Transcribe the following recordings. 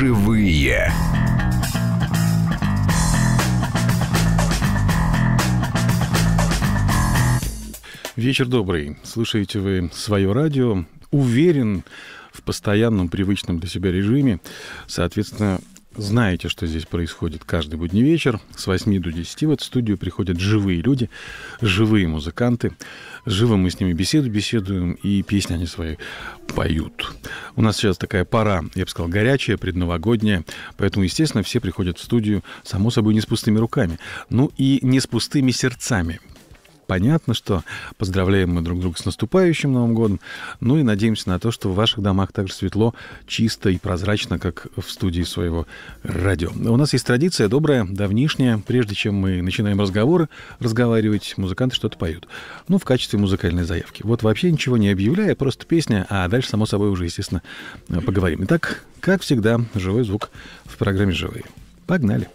живые. Вечер добрый. Слушаете вы свое радио. Уверен в постоянном привычном для себя режиме. Соответственно, знаете, что здесь происходит каждый будний вечер. С 8 до 10 в студию приходят живые люди, живые музыканты. Живо мы с ними беседу беседуем, и песни они свои поют. У нас сейчас такая пора, я бы сказал, горячая, предновогодняя, поэтому, естественно, все приходят в студию, само собой, не с пустыми руками, ну и не с пустыми сердцами понятно, что поздравляем мы друг друга с наступающим Новым годом, ну и надеемся на то, что в ваших домах так же светло, чисто и прозрачно, как в студии своего радио. У нас есть традиция добрая, давнишняя. Прежде чем мы начинаем разговоры, разговаривать, музыканты что-то поют. Ну, в качестве музыкальной заявки. Вот вообще ничего не объявляя, просто песня, а дальше, само собой, уже, естественно, поговорим. Итак, как всегда, живой звук в программе «Живые». Погнали!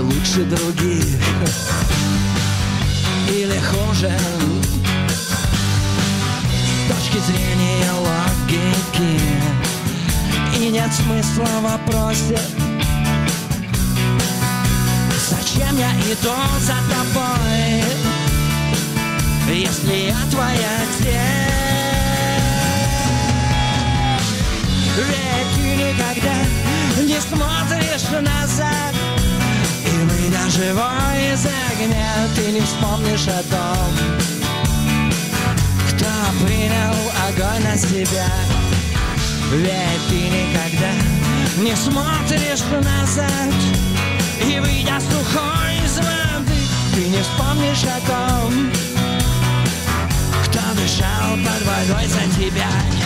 лучше других. Или хуже. С точки зрения логики. И нет смысла в вопросе. Зачем я иду за тобой Если я твоя тень Ведь ты никогда не смотришь назад. Меня живой из огня Ты не вспомнишь о том Кто принял огонь на себя. Ведь ты никогда не смотришь назад И выйдя сухой из воды Ты не вспомнишь о том Кто дышал под водой за тебя.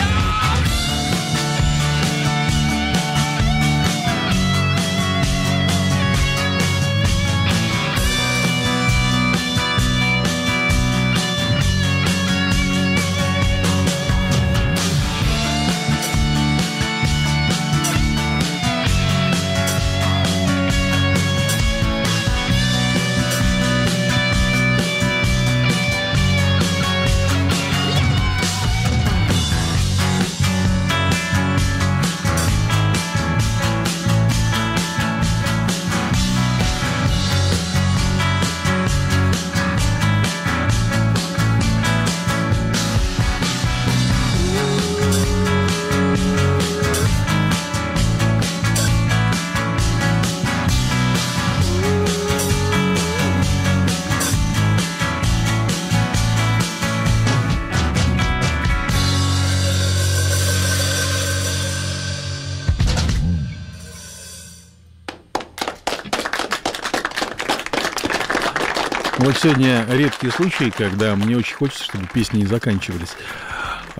Сегодня редкие случаи, когда мне очень хочется, чтобы песни не заканчивались.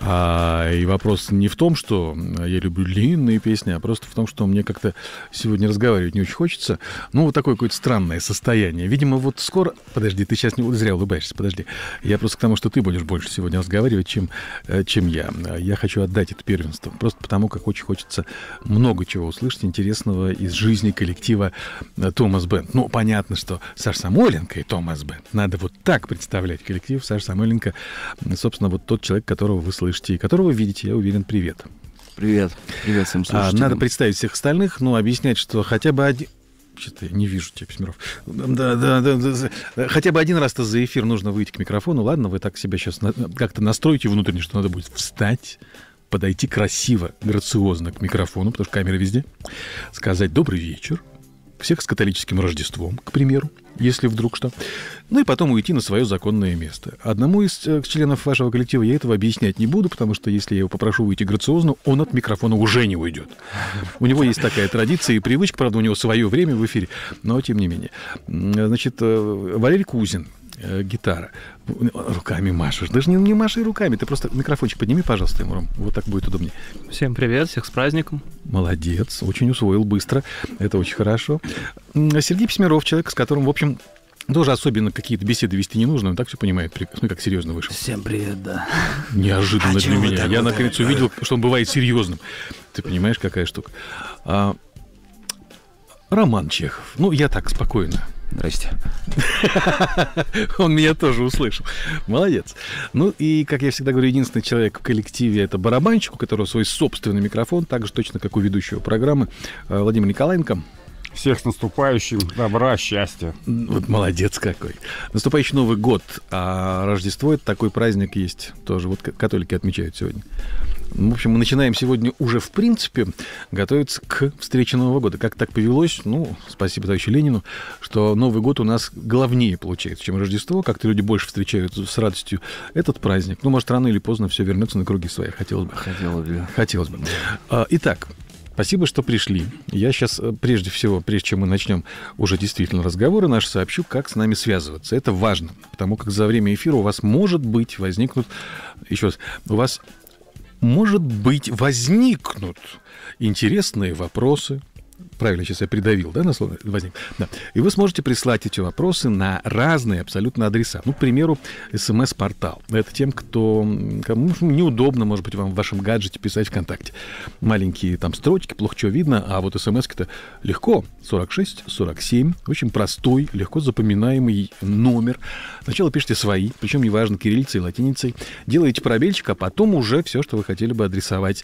А, и вопрос не в том, что я люблю длинные песни, а просто в том, что мне как-то сегодня разговаривать не очень хочется. Ну, вот такое какое-то странное состояние. Видимо, вот скоро... Подожди, ты сейчас не зря улыбаешься, подожди. Я просто к тому, что ты будешь больше сегодня разговаривать, чем, э, чем я. Я хочу отдать это первенство. Просто потому, как очень хочется много чего услышать интересного из жизни коллектива э, Томас Бенд. Ну, понятно, что Саша Самойленко и Томас Бенд. Надо вот так представлять коллектив. Саша Самойленко, собственно, вот тот человек, которого вы слышите слышите и которого видите, я уверен, привет. Привет. Привет всем слушателям. А, надо представить всех остальных, ну, объяснять, что хотя бы один... Что-то я не вижу тебя, Письмиров. Да, да, да, да. Хотя бы один раз-то за эфир нужно выйти к микрофону. Ладно, вы так себя сейчас как-то настроите внутренне, что надо будет встать, подойти красиво, грациозно к микрофону, потому что камера везде, сказать «добрый вечер», всех с католическим Рождеством, к примеру, если вдруг что. Ну и потом уйти на свое законное место. Одному из э, членов вашего коллектива я этого объяснять не буду, потому что если я его попрошу выйти грациозно, он от микрофона уже не уйдет. У него есть такая традиция и привычка, правда, у него свое время в эфире, но тем не менее. Значит, э, Валерий Кузин, э, гитара. Руками машешь. Даже не, не маши руками. Ты просто микрофончик подними, пожалуйста, Ром. Вот так будет удобнее. Всем привет, всех с праздником. Молодец, очень усвоил быстро. Это очень хорошо. Сергей Письмеров, человек, с которым, в общем, тоже особенно какие-то беседы вести не нужно, он так все понимает, ну, как серьезно вышел. Всем привет, да. Неожиданно а для меня. Я, наконец, увидел, что он бывает серьезным. Ты понимаешь, какая штука. А, Роман Чехов. Ну, я так, спокойно. Здрасте. Он меня тоже услышал. Молодец. Ну и, как я всегда говорю, единственный человек в коллективе это барабанщик, у которого свой собственный микрофон, так же точно, как у ведущего программы э, Владимир Николаенко. Всех с наступающим, добра, счастья. Вот молодец какой. Наступающий Новый год, а Рождество это такой праздник есть тоже. Вот католики отмечают сегодня. В общем, мы начинаем сегодня уже, в принципе, готовиться к встрече Нового года. Как так повелось, ну, спасибо товарищу Ленину, что Новый год у нас главнее получается, чем Рождество. Как-то люди больше встречают с радостью этот праздник. Ну, может, рано или поздно все вернется на круги свои. Хотелось бы. Хотелось бы. Хотелось бы. А, итак, Спасибо, что пришли. Я сейчас, э, прежде всего, прежде чем мы начнем уже действительно разговоры наши, сообщу, как с нами связываться. Это важно, потому как за время эфира у вас, может быть, возникнут... Еще раз, у вас может быть, возникнут интересные вопросы, правильно сейчас я придавил, да, на слово возник. Да. И вы сможете прислать эти вопросы на разные абсолютно адреса. Ну, к примеру, смс-портал. Это тем, кто кому неудобно, может быть, вам в вашем гаджете писать ВКонтакте. Маленькие там строчки, плохо что видно, а вот смс-то легко. 46, 47, очень простой, легко запоминаемый номер. Сначала пишите свои, причем неважно, кириллицей, латиницей. Делаете пробельчик, а потом уже все, что вы хотели бы адресовать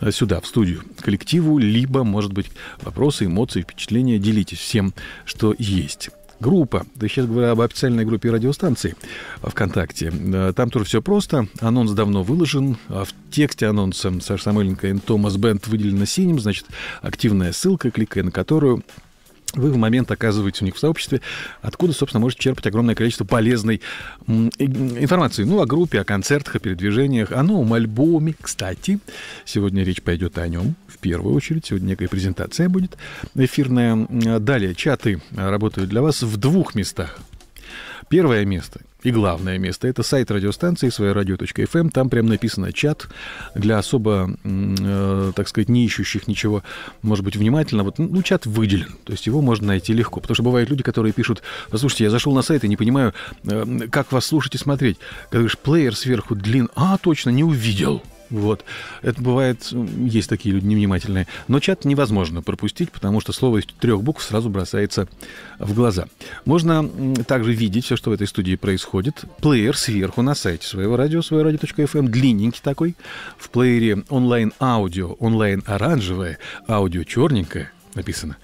э, сюда, в студию, коллективу, либо, может быть, вопрос вопросы, эмоции, впечатления. Делитесь всем, что есть группа, да сейчас говорю об официальной группе радиостанции ВКонтакте. Э, там тоже все просто. Анонс давно выложен. А в тексте анонса Саша Самойленко и Томас Бенд выделено синим, значит, активная ссылка, кликая на которую вы в момент оказываетесь у них в сообществе, откуда, собственно, можете черпать огромное количество полезной информации. Ну, о группе, о концертах, о передвижениях, о новом альбоме. Кстати, сегодня речь пойдет о нем в первую очередь. Сегодня некая презентация будет эфирная. Далее, чаты работают для вас в двух местах. Первое место и главное место – это сайт радиостанции своерадио.фм. Эм. Там прям написано чат для особо, э, так сказать, не ищущих ничего, может быть, внимательно. Вот, ну, чат выделен, то есть его можно найти легко. Потому что бывают люди, которые пишут, слушайте, я зашел на сайт и не понимаю, э, как вас слушать и смотреть. Говоришь, плеер сверху длин, а, точно, не увидел. Вот. Это бывает, есть такие люди невнимательные. Но чат невозможно пропустить, потому что слово из трех букв сразу бросается в глаза. Можно также видеть все, что в этой студии происходит. Плеер сверху на сайте своего радио, свое радио.фм, эм, длинненький такой. В плеере онлайн-аудио, онлайн-оранжевое, аудио черненькое написано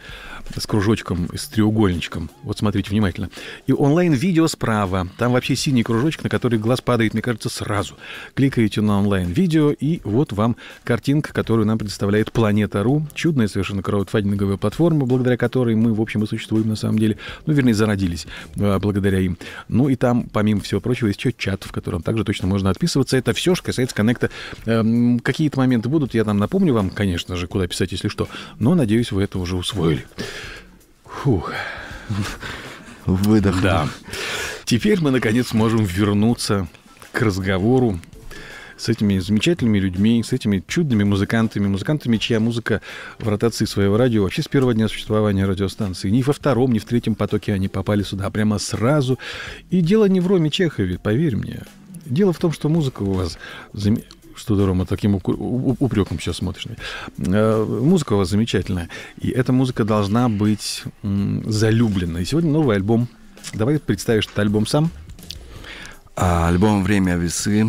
с кружочком, с треугольничком. Вот смотрите внимательно. И онлайн-видео справа. Там вообще синий кружочек, на который глаз падает, мне кажется, сразу. Кликаете на онлайн-видео, и вот вам картинка, которую нам предоставляет Планета.ру. Чудная совершенно краудфандинговая платформа, благодаря которой мы, в общем, и существуем на самом деле. Ну, вернее, зародились а, благодаря им. Ну, и там, помимо всего прочего, есть еще чат, в котором также точно можно отписываться. Это все, что касается коннекта. Эм, какие-то моменты будут, я там напомню вам, конечно же, куда писать, если что. Но, надеюсь, вы это уже усвоили. Фух. Выдох. Да. Теперь мы, наконец, можем вернуться к разговору с этими замечательными людьми, с этими чудными музыкантами, музыкантами, чья музыка в ротации своего радио вообще с первого дня существования радиостанции. Ни во втором, ни в третьем потоке они попали сюда, а прямо сразу. И дело не в Роме Чехове, поверь мне. Дело в том, что музыка у вас что ты, Рома, таким упреком сейчас смотришь. Э, музыка у вас замечательная. И эта музыка должна быть залюблена. И сегодня новый альбом. Давай представишь этот альбом сам. А, альбом «Время весы».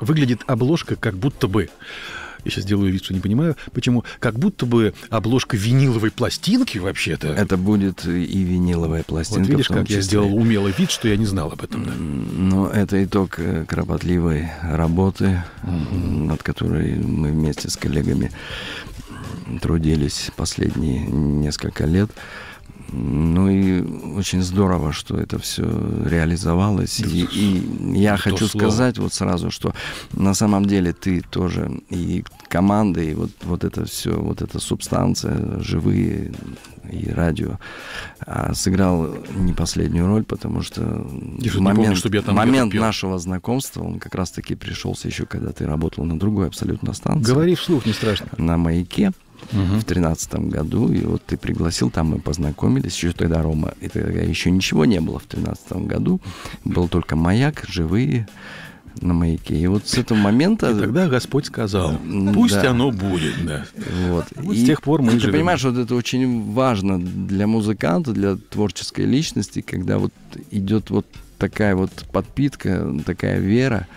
Выглядит обложка как будто бы я сейчас делаю вид, что не понимаю, почему, как будто бы обложка виниловой пластинки вообще-то. Это будет и виниловая пластинка. Вот видишь, как числе. я сделал умелый вид, что я не знал об этом. Да? Ну, это итог э, кропотливой работы, угу. над которой мы вместе с коллегами трудились последние несколько лет. Ну и очень здорово, что это все реализовалось. И, и я хочу слово. сказать вот сразу, что на самом деле ты тоже и команда, и вот, вот это все, вот эта субстанция, живые и радио, а, сыграл не последнюю роль, потому что момент, помню, я там момент нашего знакомства, он как раз-таки пришелся еще, когда ты работал на другой абсолютно станции. Говори вслух, не страшно. На маяке угу. в тринадцатом году, и вот ты пригласил, там мы познакомились, еще тогда Рома, и тогда еще ничего не было в тринадцатом году, был только маяк, живые, на маяке. И вот с этого момента... И тогда Господь сказал, пусть да. оно будет, да. Вот. вот и с тех пор мы ты живем. понимаешь, вот это очень важно для музыканта, для творческой личности, когда вот идет вот такая вот подпитка, такая вера,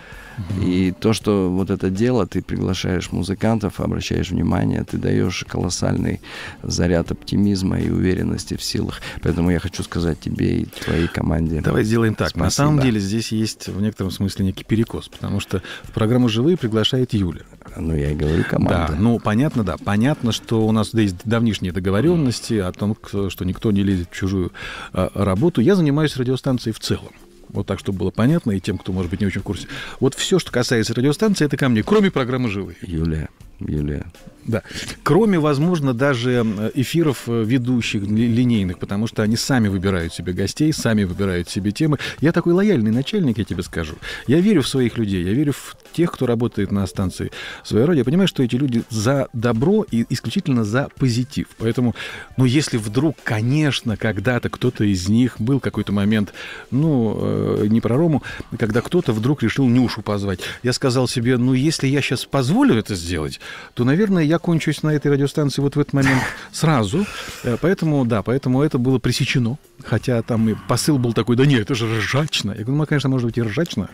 и то, что вот это дело, ты приглашаешь музыкантов, обращаешь внимание, ты даешь колоссальный заряд оптимизма и уверенности в силах. Поэтому я хочу сказать тебе и твоей команде. Давай сделаем так. Спасибо. На самом деле здесь есть в некотором смысле некий перекос, потому что в программу «Живые» приглашает Юля. Ну, я и говорю команда. Да, ну, понятно, да. Понятно, что у нас есть давнишние договоренности о том, что никто не лезет в чужую а, работу. Я занимаюсь радиостанцией в целом. Вот так, чтобы было понятно и тем, кто, может быть, не очень в курсе. Вот все, что касается радиостанции, это ко мне, кроме программы «Живые». Юлия, Юлия, да. Кроме, возможно, даже эфиров э, ведущих линейных, потому что они сами выбирают себе гостей, сами выбирают себе темы. Я такой лояльный начальник, я тебе скажу. Я верю в своих людей, я верю в тех, кто работает на станции своей роде. Я понимаю, что эти люди за добро и исключительно за позитив. Поэтому, ну, если вдруг, конечно, когда-то кто-то из них был какой-то момент, ну, э, не про Рому, когда кто-то вдруг решил Нюшу позвать, я сказал себе, ну, если я сейчас позволю это сделать, то, наверное, я кончусь на этой радиостанции вот в этот момент сразу. Э, поэтому, да, поэтому это было пресечено. Хотя там и посыл был такой, да нет, это же ржачно. Я говорю, ну, конечно, может быть и ржачно,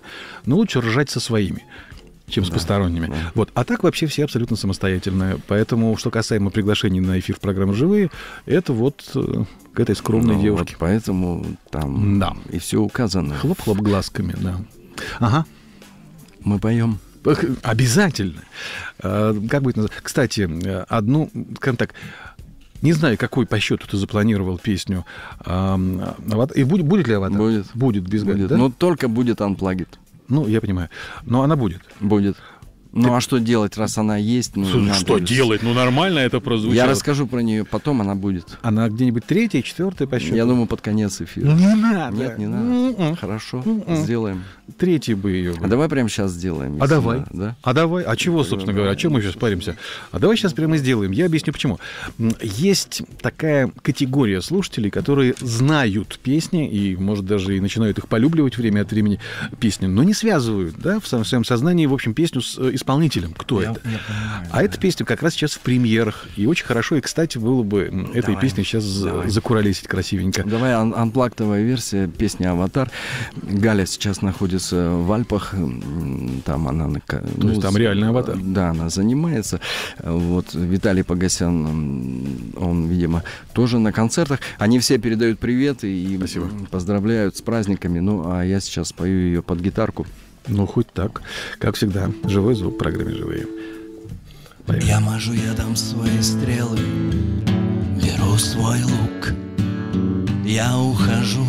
но лучше ржать со своими чем с да, посторонними. Да. Вот. А так вообще все абсолютно самостоятельные. Поэтому, что касаемо приглашений на эфир в программу «Живые», это вот э, к этой скромной ну, девушке. Вот поэтому там да. и все указано. Хлоп-хлоп глазками, да. Ага. Мы поем. Обязательно. А, как будет называться? Кстати, одну, скажем так, не знаю, какой по счету ты запланировал песню. И будет, будет ли аватар? Будет. Будет, без будет. Да? Но только будет Unplugged. Ну, я понимаю. Но она будет. Будет. Ну Ты... а что делать, раз она есть? Ну, Слушай, что делать? Ну нормально это прозвучало. Я расскажу про нее, потом она будет. Она где-нибудь третья, четвертая по счету? Я думаю, под конец эфира. Не надо. Нет, не надо. Mm-mm. Хорошо, Mm-mm. сделаем. Третий бы ее. А давай прямо сейчас сделаем. А давай. Надо, да? А давай. А чего, собственно говоря? О чем мы сейчас паримся? А давай сейчас прямо сделаем. Я объясню почему. Есть такая категория слушателей, которые знают песни и, может, даже и начинают их полюбливать время от времени песни, но не связывают, да, в своем сознании, в общем, песню с э, исполнителем. Кто я, это? Я понимаю, а да. эта песня как раз сейчас в премьерах. И очень хорошо, и, кстати, было бы ну, этой песней сейчас давай. закуролесить красивенько. Давай ан- анплактовая версия песни «Аватар». Галя сейчас находится в Альпах. Там она... Ну, То ну, есть там реальный аватар? Да, она занимается. Вот Виталий Погосян, он, видимо, тоже на концертах. Они все передают привет и Спасибо. поздравляют с праздниками. Ну, а я сейчас спою ее под гитарку. Ну, хоть так. Как всегда, живой звук в программе «Живые». Поехали. Я мажу ядом свои стрелы, беру свой лук. Я ухожу,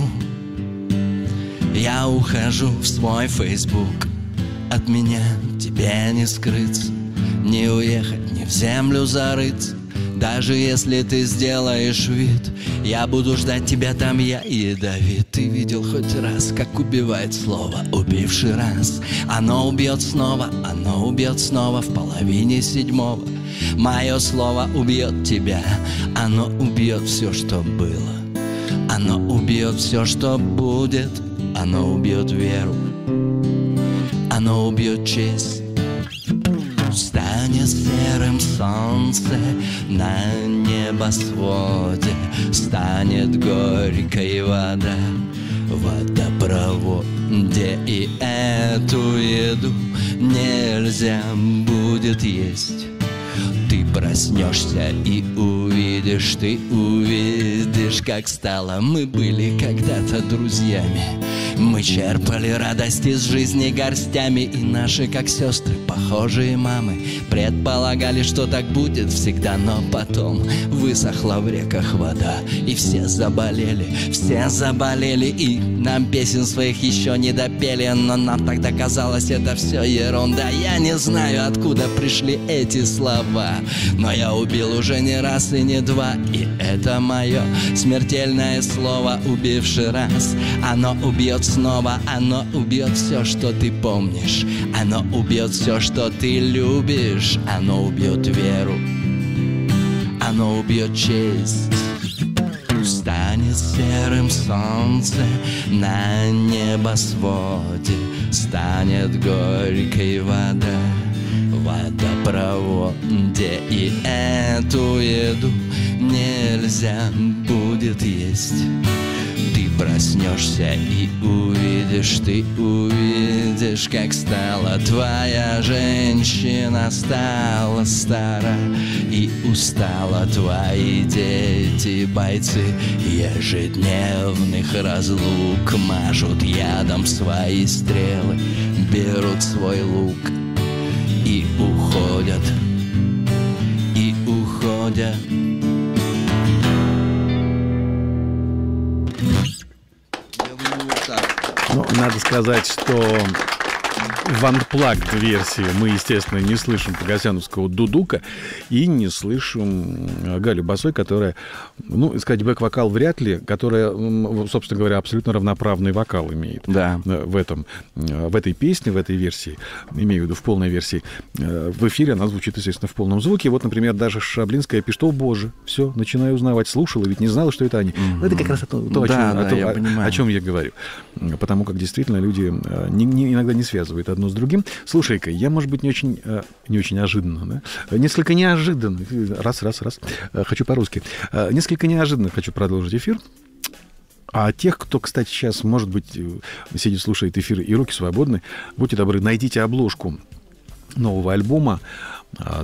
я ухожу в свой фейсбук. От меня тебе не скрыться, не уехать, не в землю зарыться. Даже если ты сделаешь вид Я буду ждать тебя там, я ядовит Ты видел хоть раз, как убивает слово Убивший раз? Оно убьет снова, оно убьет снова В половине седьмого. Мое слово убьет тебя Оно убьет все, что было. Оно убьет все, что будет Оно убьет веру. Оно убьет честь Станет серым солнце на небосводе Станет горькой вода в водопроводе И эту еду нельзя будет есть ты проснешься и увидишь, ты увидишь, как стало. Мы были когда-то друзьями. Мы черпали радость из жизни горстями И наши, как сестры, похожие мамы Предполагали, что так будет всегда Но потом высохла в реках вода И все заболели, все заболели И нам песен своих еще не допели Но нам тогда казалось, это все ерунда. Я не знаю, откуда пришли эти слова Но я убил уже не раз и не два И это мое смертельное слово Убивший раз, оно убьет снова Оно убьет все, что ты помнишь. Оно убьет все, что ты любишь. Оно убьет веру. Оно убьет честь. Станет серым солнце на небосводе. Станет горькой вода. В водопроводе И эту еду нельзя будет есть проснешься и увидишь, ты увидишь, как стала твоя женщина Стала стара и устала твои дети Бойцы ежедневных разлук Мажут ядом свои стрелы Берут свой лук и уходят, и уходят. Ну, надо сказать, что в unplugged версии мы, естественно, не слышим Погосяновского дудука и не слышим э, Галю Басой, которая, ну, сказать, бэк-вокал вряд ли, которая, собственно говоря, абсолютно равноправный вокал имеет Да. э, в, этом, э, в этой песне, в этой версии, имею в виду в полной версии. В эфире она звучит, естественно, в полном звуке. Вот, например, даже Шаблинская пишет, о боже, все, начинаю узнавать, слушала, ведь не знала, что это они. Ну, Это как раз то, то, о, Да, чем, о да, том, я о- о чем я говорю. Потому как действительно люди не- не- иногда не связывают одно с другим. Слушай-ка, я, может быть, не очень, э, не очень неожиданно, да? Несколько неожиданно. Раз, раз, раз. Э, Хочу по-русски. Э, Несколько неожиданно хочу продолжить эфир. А тех, кто, кстати, сейчас, может быть, сидит, слушает эфир и руки свободны, будьте добры, найдите обложку нового альбома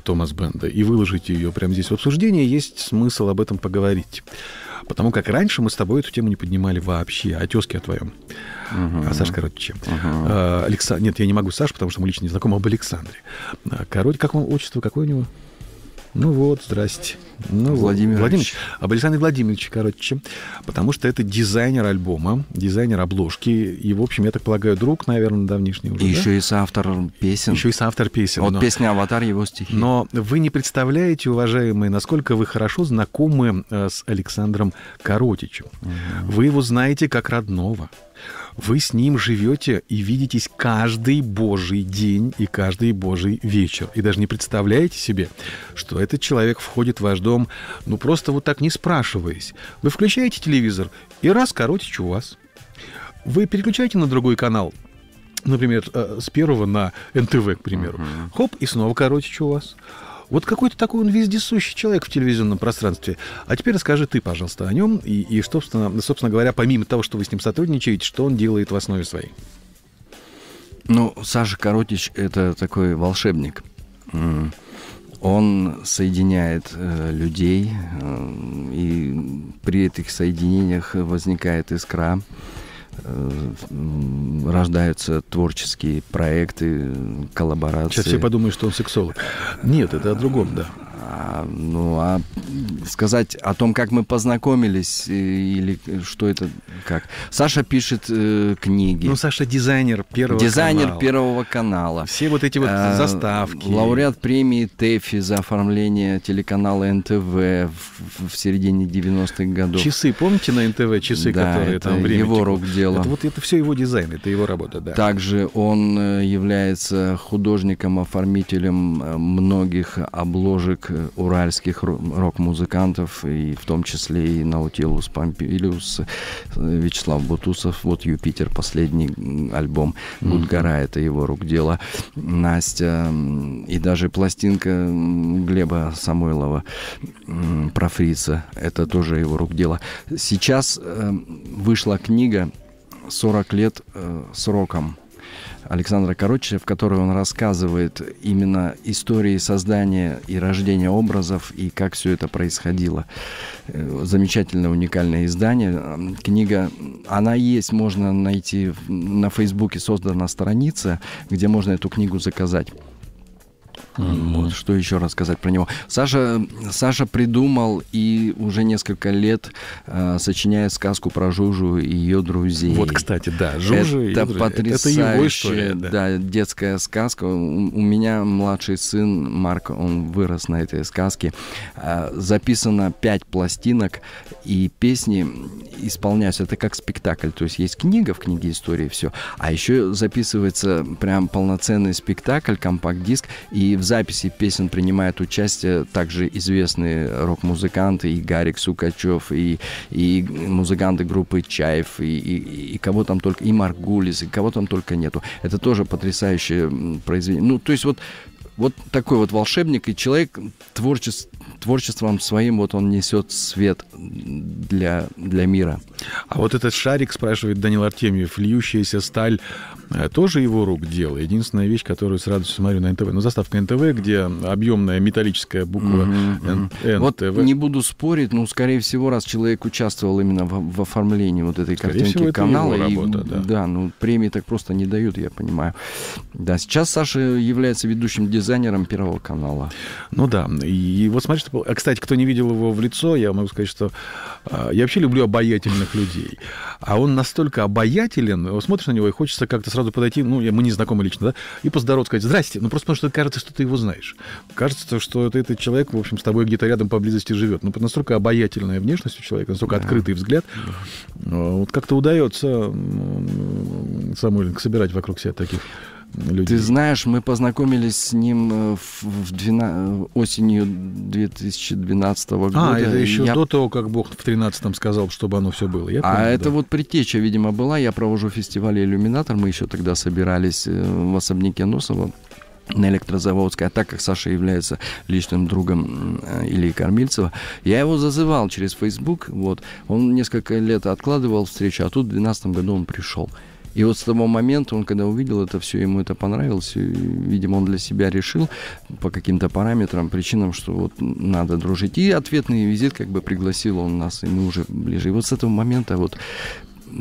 Томас Бенда и выложите ее прямо здесь в обсуждении, есть смысл об этом поговорить. Потому как раньше мы с тобой эту тему не поднимали вообще, о тезке о твоем. А Саш Коротиче. А, Алекса- Нет, я не могу Саш, потому что мы лично не знакомы, об Александре. А, Короть, как он, отчество, какое у него? Ну вот, здрасте. Ну. Владимирович. Владимирович. Об Александре Владимировиче, короче. Потому что это дизайнер альбома, дизайнер обложки. И, в общем, я так полагаю, друг, наверное, давнишний уже. И да? еще и соавтор песен. Еще и соавтор песен. Вот но- песня «Аватар», его стихи. но вы не представляете, уважаемые, насколько вы хорошо знакомы э, с Александром Коротичем. Вы его знаете как родного. Вы с ним живете и видитесь каждый божий день и каждый божий вечер. И даже не представляете себе, что этот человек входит в ваш дом, ну просто вот так не спрашиваясь. Вы включаете телевизор, и раз Коротич у вас. Вы переключаете на другой канал, например, э, с первого на НТВ, к примеру. Хоп, и снова Коротич у вас. Вот какой-то такой он вездесущий человек в телевизионном пространстве. А теперь расскажи ты, пожалуйста, о нем. И, и собственно, собственно говоря, помимо того, что вы с ним сотрудничаете, что он делает в основе своей. Ну, Саша Коротич — это такой волшебник. Он соединяет э, людей, э, и при этих соединениях возникает искра, рождаются творческие проекты, коллаборации. Сейчас все подумают, что он сексолог. Нет, это о другом, да. А, ну, а сказать о том, как мы познакомились э, или что это, как. Саша пишет э, книги. Ну, Саша дизайнер первого Дизайнер канала. Первого канала. Все вот эти вот Э, заставки. Лауреат премии ТЭФИ за оформление телеканала НТВ в, в середине 90-х годов. Часы, помните на НТВ часы, Да, которые это там время его рук дело. Это вот это все его дизайн, это его работа, да. Также он э, является художником-оформителем многих обложек уральских рок-музыкантов, и в том числе и Наутилус Помпилиус, э, Вячеслав Бутусов, вот «Юпитер», последний альбом Гудгара, это его рук дело. Настя, и даже пластинка Глеба Самойлова про фрица, это тоже его рук дело. Сейчас э, вышла книга 40 лет э, сроком Александра Короче, в которой он рассказывает именно истории создания и рождения образов и как все это происходило. Э, Замечательное, уникальное издание. Книга, она есть, можно найти на Фейсбуке, создана страница, где можно эту книгу заказать. Вот, что еще рассказать про него? Саша, Саша придумал и уже несколько лет э, сочиняет сказку про Жужу и ее друзей. Вот, кстати, да, Жужа и это его друзья. потрясающая, Это его история, да. да, детская сказка. У, у меня младший сын Марк, он вырос на этой сказке. А, Записано пять пластинок, и песни исполняются. Это как спектакль. То есть есть книга, в книге истории все. А еще записывается прям полноценный спектакль, компакт-диск, и в записи песен принимают участие также известные рок-музыканты, и Гарик Сукачев, и, и музыканты группы Чаев, и, и- и кого там только, и Марк Гулис, и кого там только нету. Это тоже потрясающее произведение. Ну, то есть вот вот такой вот волшебник и человек творчес- творчеством своим вот он несет свет для, для мира. А вот этот шарик, спрашивает Данил Артемьев, льющаяся сталь, э, тоже его рук дело. Единственная вещь, которую с радостью смотрю на НТВ. Ну, заставка НТВ, где объемная металлическая буква Мгм, Н- Вот НТВ. не буду спорить, но, скорее всего, раз человек участвовал именно в, в оформлении вот этой Скорее картинки всего, это канала, его и, работа, да. ну премии так просто не дают, я понимаю. Да, сейчас Саша является ведущим дизайнером Первого канала. Ну да. И вот смотри, что... а, Кстати, кто не видел его в лицо, я могу сказать, что а, я вообще люблю обаятельных людей. А он настолько обаятелен, смотришь на него, и хочется как-то сразу подойти, ну, мы не знакомы лично, да, и поздороваться, сказать, здрасте. Ну, просто потому что кажется, что ты его знаешь. Кажется, что это, этот человек, в общем, с тобой где-то рядом поблизости живет. Ну, настолько обаятельная внешность у человека, настолько открытый взгляд. Вот как-то удается, Самойленко, собирать вокруг себя таких людей. Ты знаешь, мы познакомились с ним э, в, в двена- осенью 2012 года. А, это еще я до того, как Бог в 13-м сказал, чтобы оно все было. Я А помню, это да. вот предтеча, видимо, была. Я провожу фестиваль «Иллюминатор». Мы еще тогда собирались э, в особняке Носова на электрозаводской, а так как Саша является личным другом э, Ильи Кормильцева, я его зазывал через Facebook, вот, он несколько лет откладывал встречу, а тут в 2012 году он пришел. И вот с того момента он, когда увидел это все, ему это понравилось, и, видимо, он для себя решил по каким-то параметрам, причинам, что вот надо дружить. И ответный визит как бы пригласил он нас, и мы уже ближе. И вот с этого момента вот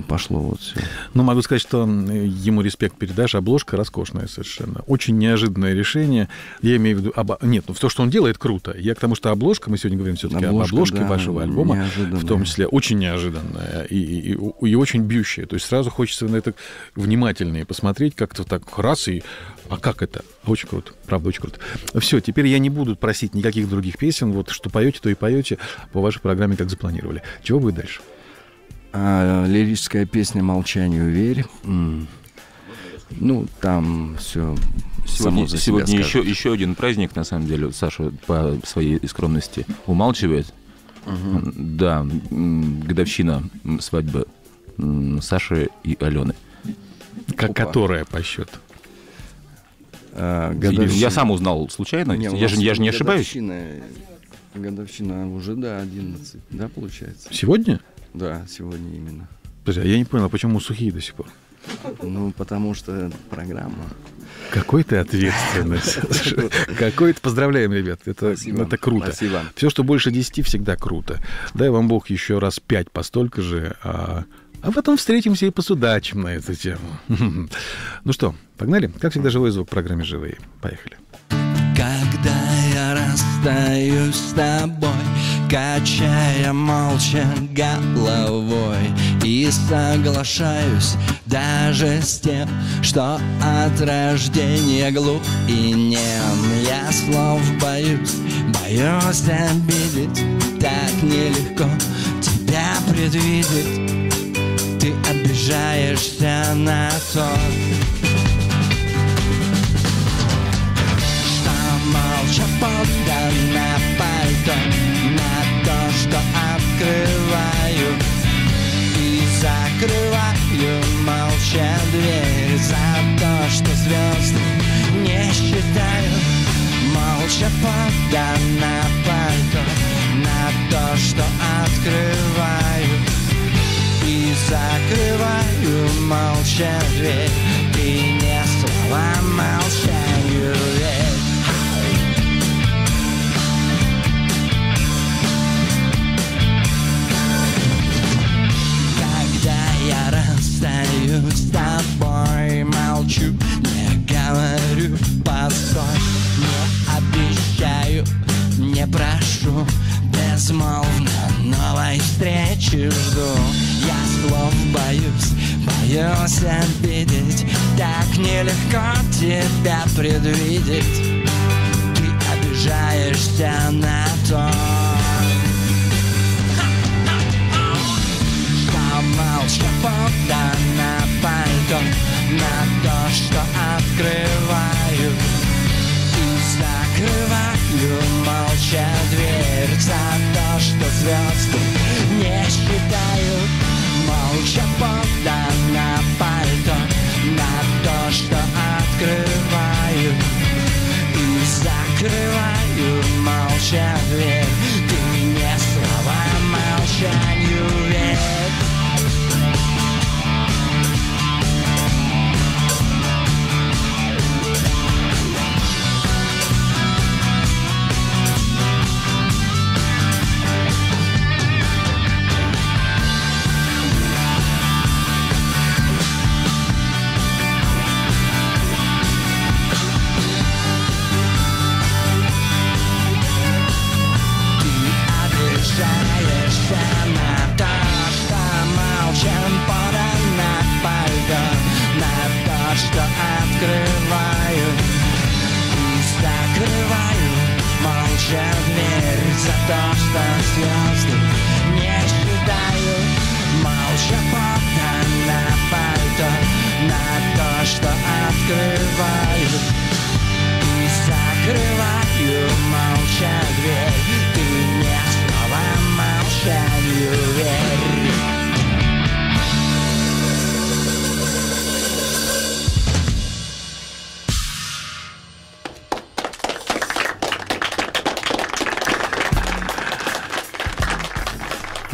пошло вот все. Ну, могу сказать, что ему респект передашь. Обложка роскошная совершенно. Очень неожиданное решение. Я имею в виду... оба- Нет, ну, то, что он делает, круто. Я к тому, что обложка, мы сегодня говорим все-таки об обложке да, вашего альбома, неожиданная. в том числе очень неожиданная и, и- и- и очень бьющая. То есть сразу хочется на это внимательнее посмотреть, как-то так раз и... А как это? Очень круто. Правда, очень круто. Все, теперь я не буду просить никаких других песен. Вот что поете, то и поете по вашей программе, как запланировали. Чего будет дальше? А, лирическая песня «Молчанию верь». Ну, там все Сегодня, за себя сегодня еще, еще один праздник, на самом деле, Саша по своей скромности умалчивает. Да, м, годовщина свадьбы Саши и Алены. Как, Опа. которая по счету? А, Я годовщина. сам узнал случайно, Не, я, же, я же не ошибаюсь. Годовщина, годовщина уже, да, 11, да, получается? Сегодня? Да, сегодня именно. Подожди, а я не понял, а почему сухие до сих пор? Ну, потому что программа. Какой ты ответственный. Слушай, Какой ты... Поздравляем, ребят. Это, Спасибо. это круто. Спасибо. Все, что больше 10, всегда круто. Дай вам Бог еще раз пять по столько же, а, а потом встретимся и посудачим на эту тему. Ну что, погнали? Как всегда, живой звук в программе «Живые». Поехали. Остаюсь с тобой Качая молча головой. И соглашаюсь даже с тем Что от рождения глуп и нем. Я слов боюсь, боюсь обидеть. Так нелегко тебя предвидеть. Ты обижаешься на то открываю И закрываю молча дверь За то, что звезды не считаю Молча подано пальто На то, что открываю И закрываю молча дверь Ты не слова молчанию расстаюсь с тобой Молчу, не говорю, постой. Не обещаю, не прошу Безмолвно новой встречи жду. Я слов боюсь, боюсь обидеть. Так нелегко тебя предвидеть. Ты обижаешься на то что молча подано пальто На то, что открываю И закрываю молча дверь За то, что звезды не считаю Молча подано пальто На то, что открываю И закрываю молча дверь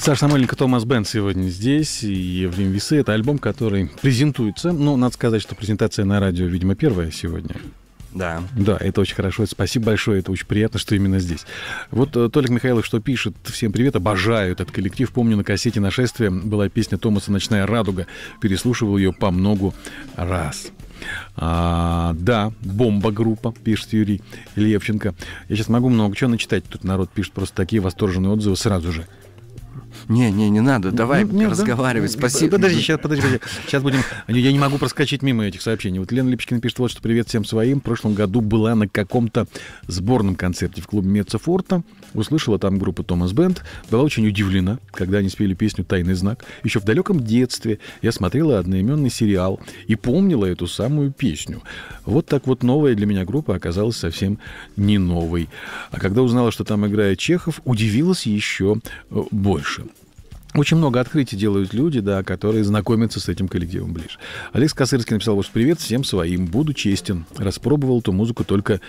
Саша Самойленко, Томас Бен сегодня здесь, и Евгений Весы. Это альбом, который презентуется. Ну, надо сказать, что презентация на радио, видимо, первая сегодня. Да. Да, это очень хорошо. Спасибо большое. Это очень приятно, что именно здесь. Вот э, Толик Михайлов что пишет. Всем привет. Обожаю этот коллектив. Помню, на кассете «Нашествие» была песня Томаса «Ночная радуга». Переслушивал ее по многу раз. А, да, бомба-группа, пишет Юрий Левченко. Я сейчас могу много чего начитать. Тут народ пишет просто такие восторженные отзывы сразу же. Не, не, не надо, давай Ну, нет, да? разговаривать. Спасибо. Подожди, сейчас, подожди, подожди. Сейчас будем... Я не могу проскочить мимо этих сообщений. Вот Лена Липчкина пишет вот, что привет всем своим. В прошлом году была на каком-то сборном концерте в клубе Мецефорта. Услышала там группу Томас Бенд. Была очень удивлена, когда они спели песню «Тайный знак». Еще в далеком детстве я смотрела одноименный сериал и помнила эту самую песню. Вот так вот новая для меня группа оказалась совсем не новой. А когда узнала, что там играет Чехов, удивилась еще э, больше. Очень много открытий делают люди, да, которые знакомятся с этим коллективом ближе. Алекс Косырский написал ваш привет всем своим. Буду честен. Распробовал эту музыку только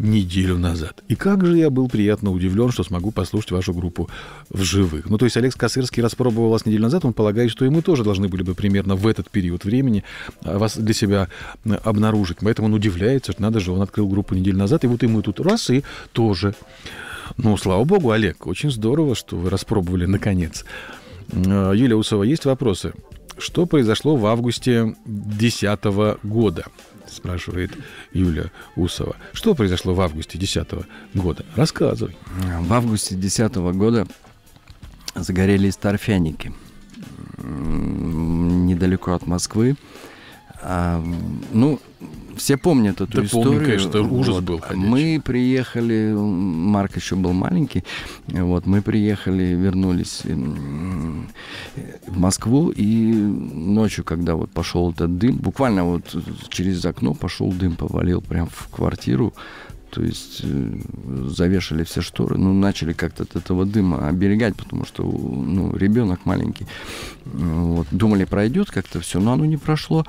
неделю назад. И как же я был приятно удивлен, что смогу послушать вашу группу в живых. Ну, то есть Алекс Косырский распробовал вас неделю назад, он полагает, что и мы тоже должны были бы примерно в этот период времени а, вас для себя обнаружить. Поэтому он удивляется, что надо же, он открыл группу неделю назад, и вот и мы тут раз и тоже. Ну, слава богу, Олег, очень здорово, что вы распробовали наконец. А, Юлия Усова, есть вопросы? Что произошло в августе 2010 года? Спрашивает Юля Усова. Что произошло в августе 2010 года? Рассказывай. В августе 2010 года загорелись торфяники недалеко от Москвы. А, ну, все помнят эту Да историю. помню, конечно, ужас был ходячий. Мы приехали, Марк еще был маленький, вот, мы приехали, вернулись в Москву, и ночью, когда вот пошел этот дым, буквально вот через окно пошел дым, повалил прям в квартиру, то есть э, завешали все шторы, ну, начали как-то от этого дыма оберегать, потому что, ну, ребенок маленький. Вот. Думали, пройдет как-то все, но оно не прошло.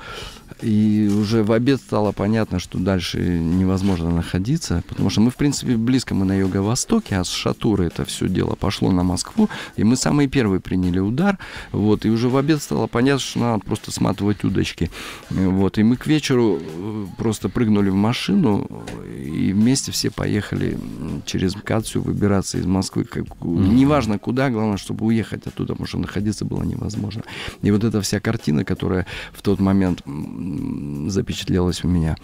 И уже в обед стало понятно, что дальше невозможно находиться, потому что мы, в принципе, близко мы на юго-востоке, а с Шатуры это все дело пошло на Москву, и мы самые первые приняли удар, вот, и уже в обед стало понятно, что надо просто сматывать удочки, вот, и мы к вечеру э, просто прыгнули в машину, и вместе все поехали через МКАД выбираться из Москвы, как, неважно куда, главное, чтобы уехать оттуда, потому что находиться было невозможно. И вот эта вся картина, которая в тот момент запечатлелась у меня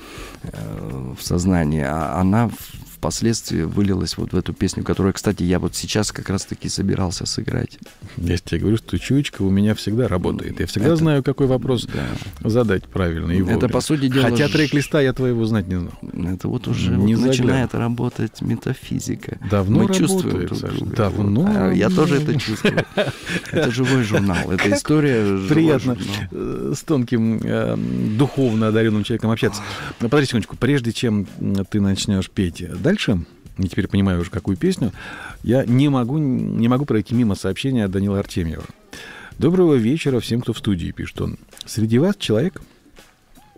э, в сознании, а она впоследствии вылилась вот в эту песню, которую, кстати, я вот сейчас как раз-таки собирался сыграть. Я тебе говорю, что чуечка у меня всегда работает. Я всегда Это- знаю, какой вопрос Да. задать правильно. И Это, вовремя. по сути дела, Хотя трек-листа я твоего знать не знал. Это вот уже Не вот начинает работать метафизика. Давно Мы чувствуем работает, друг Саша, друга. давно. Вот. А Я тоже это чувствую. Это живой журнал, это история. Приятно э, с тонким э, духовно одаренным человеком общаться. Но Подожди секундочку, прежде чем ты начнешь петь дальше, я теперь понимаю уже, какую песню, я не могу, не могу пройти мимо сообщения от Данила Артемьева. Доброго вечера всем, кто в студии, пишет он. Среди вас человек,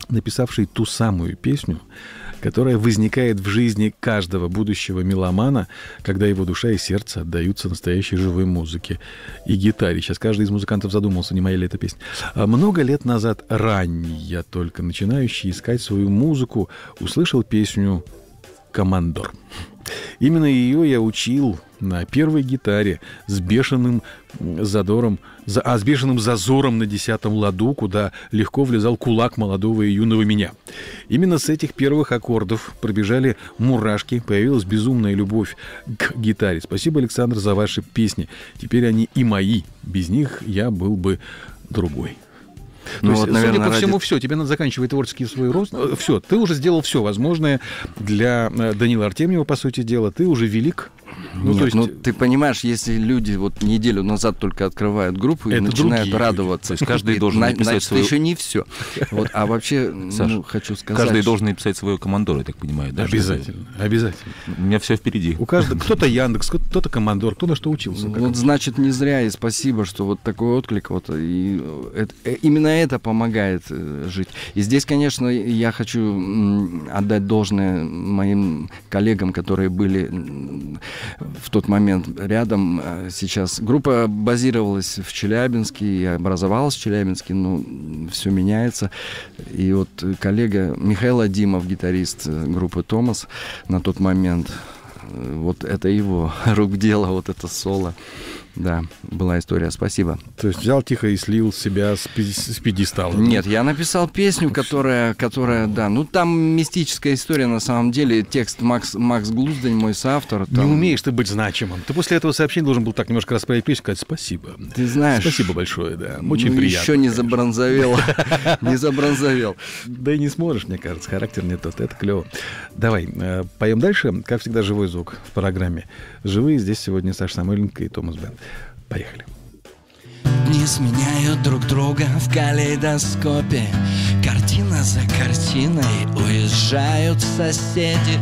написавший ту самую песню, которая возникает в жизни каждого будущего меломана, когда его душа и сердце отдаются настоящей живой музыке и гитаре. Сейчас каждый из музыкантов задумался, не моя ли эта песня. А Много лет назад, ранний я только начинающий искать свою музыку, услышал песню «Командор». Именно ее я учил на первой гитаре с бешеным задором, за- а с бешеным зазором на десятом ладу, куда легко влезал кулак молодого и юного меня. Именно с этих первых аккордов пробежали мурашки, появилась безумная любовь к гитаре. Спасибо, Александр, за ваши песни. Теперь они и мои. Без них я был бы другой. То Ну есть, вот, наверное, судя по ради- всему, все, тебе надо заканчивать творческий свой рост. Все, ты уже сделал все возможное для э, Данила Артемьева, по сути дела. Ты уже велик. Ну, Нет, то есть, ну ты понимаешь, если люди вот неделю назад только открывают группу и Это начинают радоваться, То есть каждый должен на- написать значит, свою- еще не все. Вот, а вообще, Саш, ну, хочу сказать, Каждый что- должен написать свою командору, я так понимаю. да, что обязательно, обязательно. это? У меня все впереди. У каждого кто-то Яндекс, кто-то командор, кто на что учился. Вот значит не зря и спасибо, что вот такой отклик вот и э, это- э, именно это помогает э, жить. И здесь, конечно, я хочу отдать должное моим коллегам, которые были в тот момент рядом. Э, Сейчас группа базировалась в Челябинске и образовалась в Челябинске, но все меняется. И вот коллега Михаил Адимов, гитарист э, группы Томас на тот момент, э, вот это его рук дело, вот это соло. Да, была история. Спасибо. То есть взял тихо и слил себя с, пьедестала. Нет, я написал песню, которая, которая, да, ну там мистическая история на самом деле. Текст Макс, Макс Глуздень, мой соавтор. Не там- умеешь ты быть значимым. Ты после этого сообщения должен был так немножко расправить песню и сказать спасибо. Ты знаешь... Спасибо большое, да. Очень ну, приятно. Еще не конечно. забронзовел. Не забронзовел. Да и не сможешь, мне кажется, характер не тот. Это клево. Давай, э, поем дальше. Как всегда, живой звук в программе. Живые здесь сегодня Саша Самойленко и Томас Бен. Поехали. Дни сменяют друг друга в калейдоскопе. Картина за картиной уезжают соседи.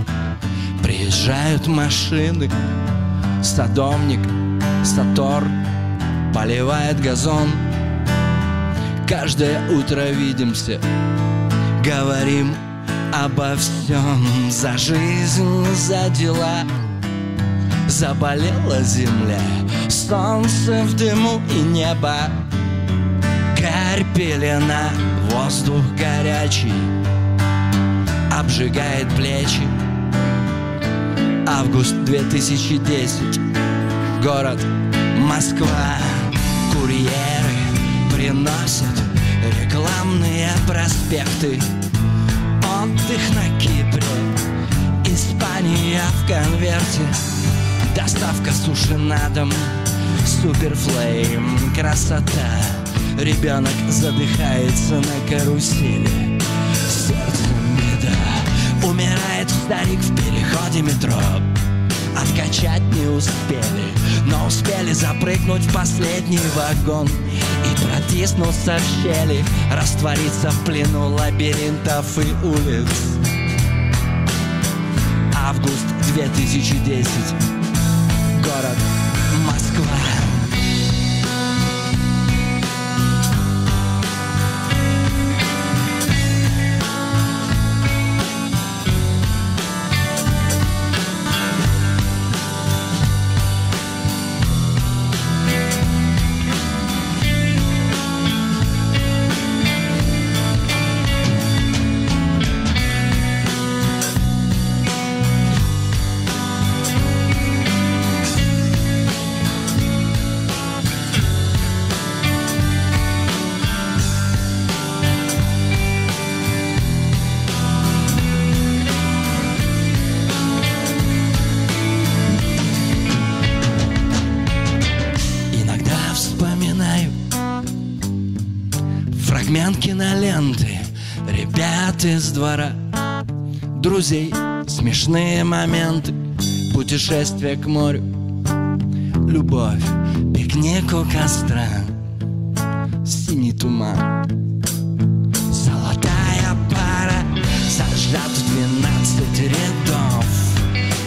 Приезжают машины. Садомник, Сатор Поливает газон. Каждое утро видимся. Говорим обо всем. За жизнь, за дела Заболела земля, солнце в дыму и небо. Карь пелена, воздух горячий Обжигает плечи. Август 2010 Город Москва. Курьеры приносят Рекламные проспекты. Отдых на Кипре Испания в конверте Доставка суши на дом. Суперфлейм Красота. Ребенок задыхается на карусели. Сердце беда Умирает старик в переходе метро. Откачать не успели Но успели запрыгнуть в последний вагон. И протиснуться в щели Раствориться в плену лабиринтов и улиц. Август 2010 Город Москва Иногда Ребят из двора. Друзей Смешные моменты Путешествие к морю. Любовь Пикник у костра Синий туман. Золотая пара в 12 рядов.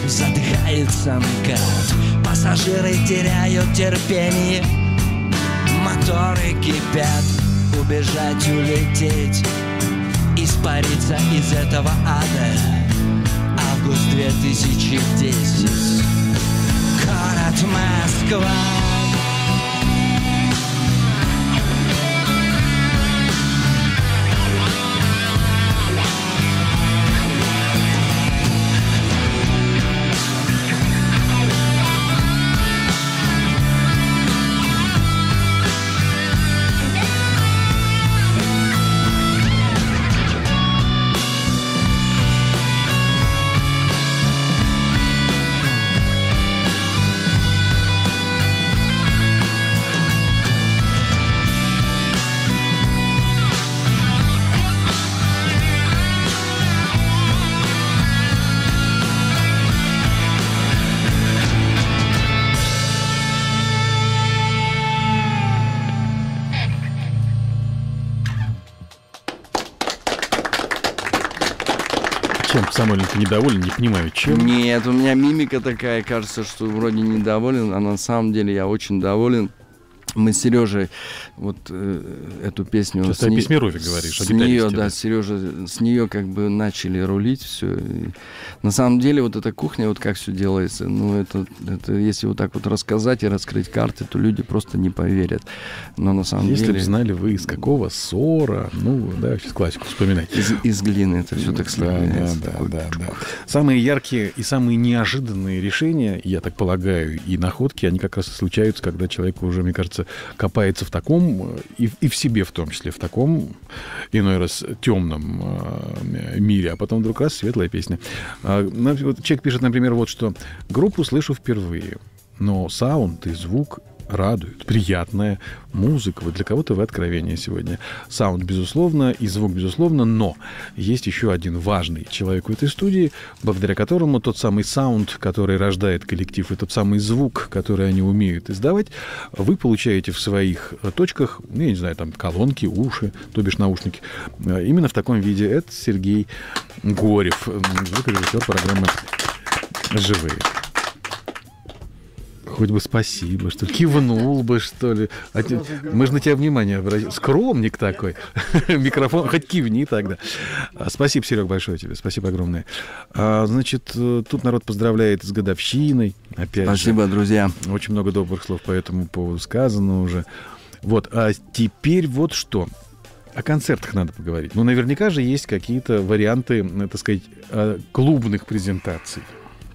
Задыхается МКАД Пассажиры теряют терпение. Моторы кипят Убежать, улететь Испариться из этого ада. Август 2010 Город Москва недоволен, не понимаю, чем. Нет, у меня мимика такая, кажется, что вроде недоволен, а на самом деле я очень доволен. Мы с Сережей вот э, эту песню... Сейчас с ты о ней- Письмерове говоришь, о С нее, да, да. Сережа, с нее как бы начали рулить все. На самом деле вот эта кухня, вот как все делается, ну это, это если вот так вот рассказать и раскрыть карты, то люди просто не поверят. Но на самом Если бы деле... знали вы, из какого ссора, ну, да, сейчас классику вспоминать. Из, из глины это все так Да, слепляется. да, Такой- да, да. Самые яркие и самые неожиданные решения, я так полагаю, и находки, они как раз и случаются, когда человек уже, мне кажется, копается в таком, э, и, и в себе в том числе, в таком, иной раз, темном э, мире, а потом вдруг раз светлая песня. На- вот человек пишет, например, вот что. Группу слышу впервые, но саунд и звук радуют. Приятная музыка. Вот для кого-то вы откровение сегодня. Саунд, безусловно, и звук, безусловно, но есть еще один важный человек в этой студии, благодаря которому тот самый саунд, который рождает коллектив, и тот самый звук, который они умеют издавать, вы получаете в своих э, точках, ну, я не знаю, там колонки, уши, то бишь наушники. Э, Именно в таком виде. Это Сергей Горев, звукорежиссер программы «Живые». Хоть бы спасибо, что ли. кивнул бы, что ли. А те- мы же на тебя внимание обратили. Скромник такой. Микрофон, хоть кивни тогда. А, Спасибо, Серег, большое тебе. Спасибо огромное. А, значит, тут народ поздравляет с годовщиной. Опять же. Спасибо, друзья. Очень много добрых слов по этому поводу сказано уже. Вот, а теперь вот что. О концертах надо поговорить. Ну, наверняка же есть какие-то варианты, так сказать, клубных презентаций.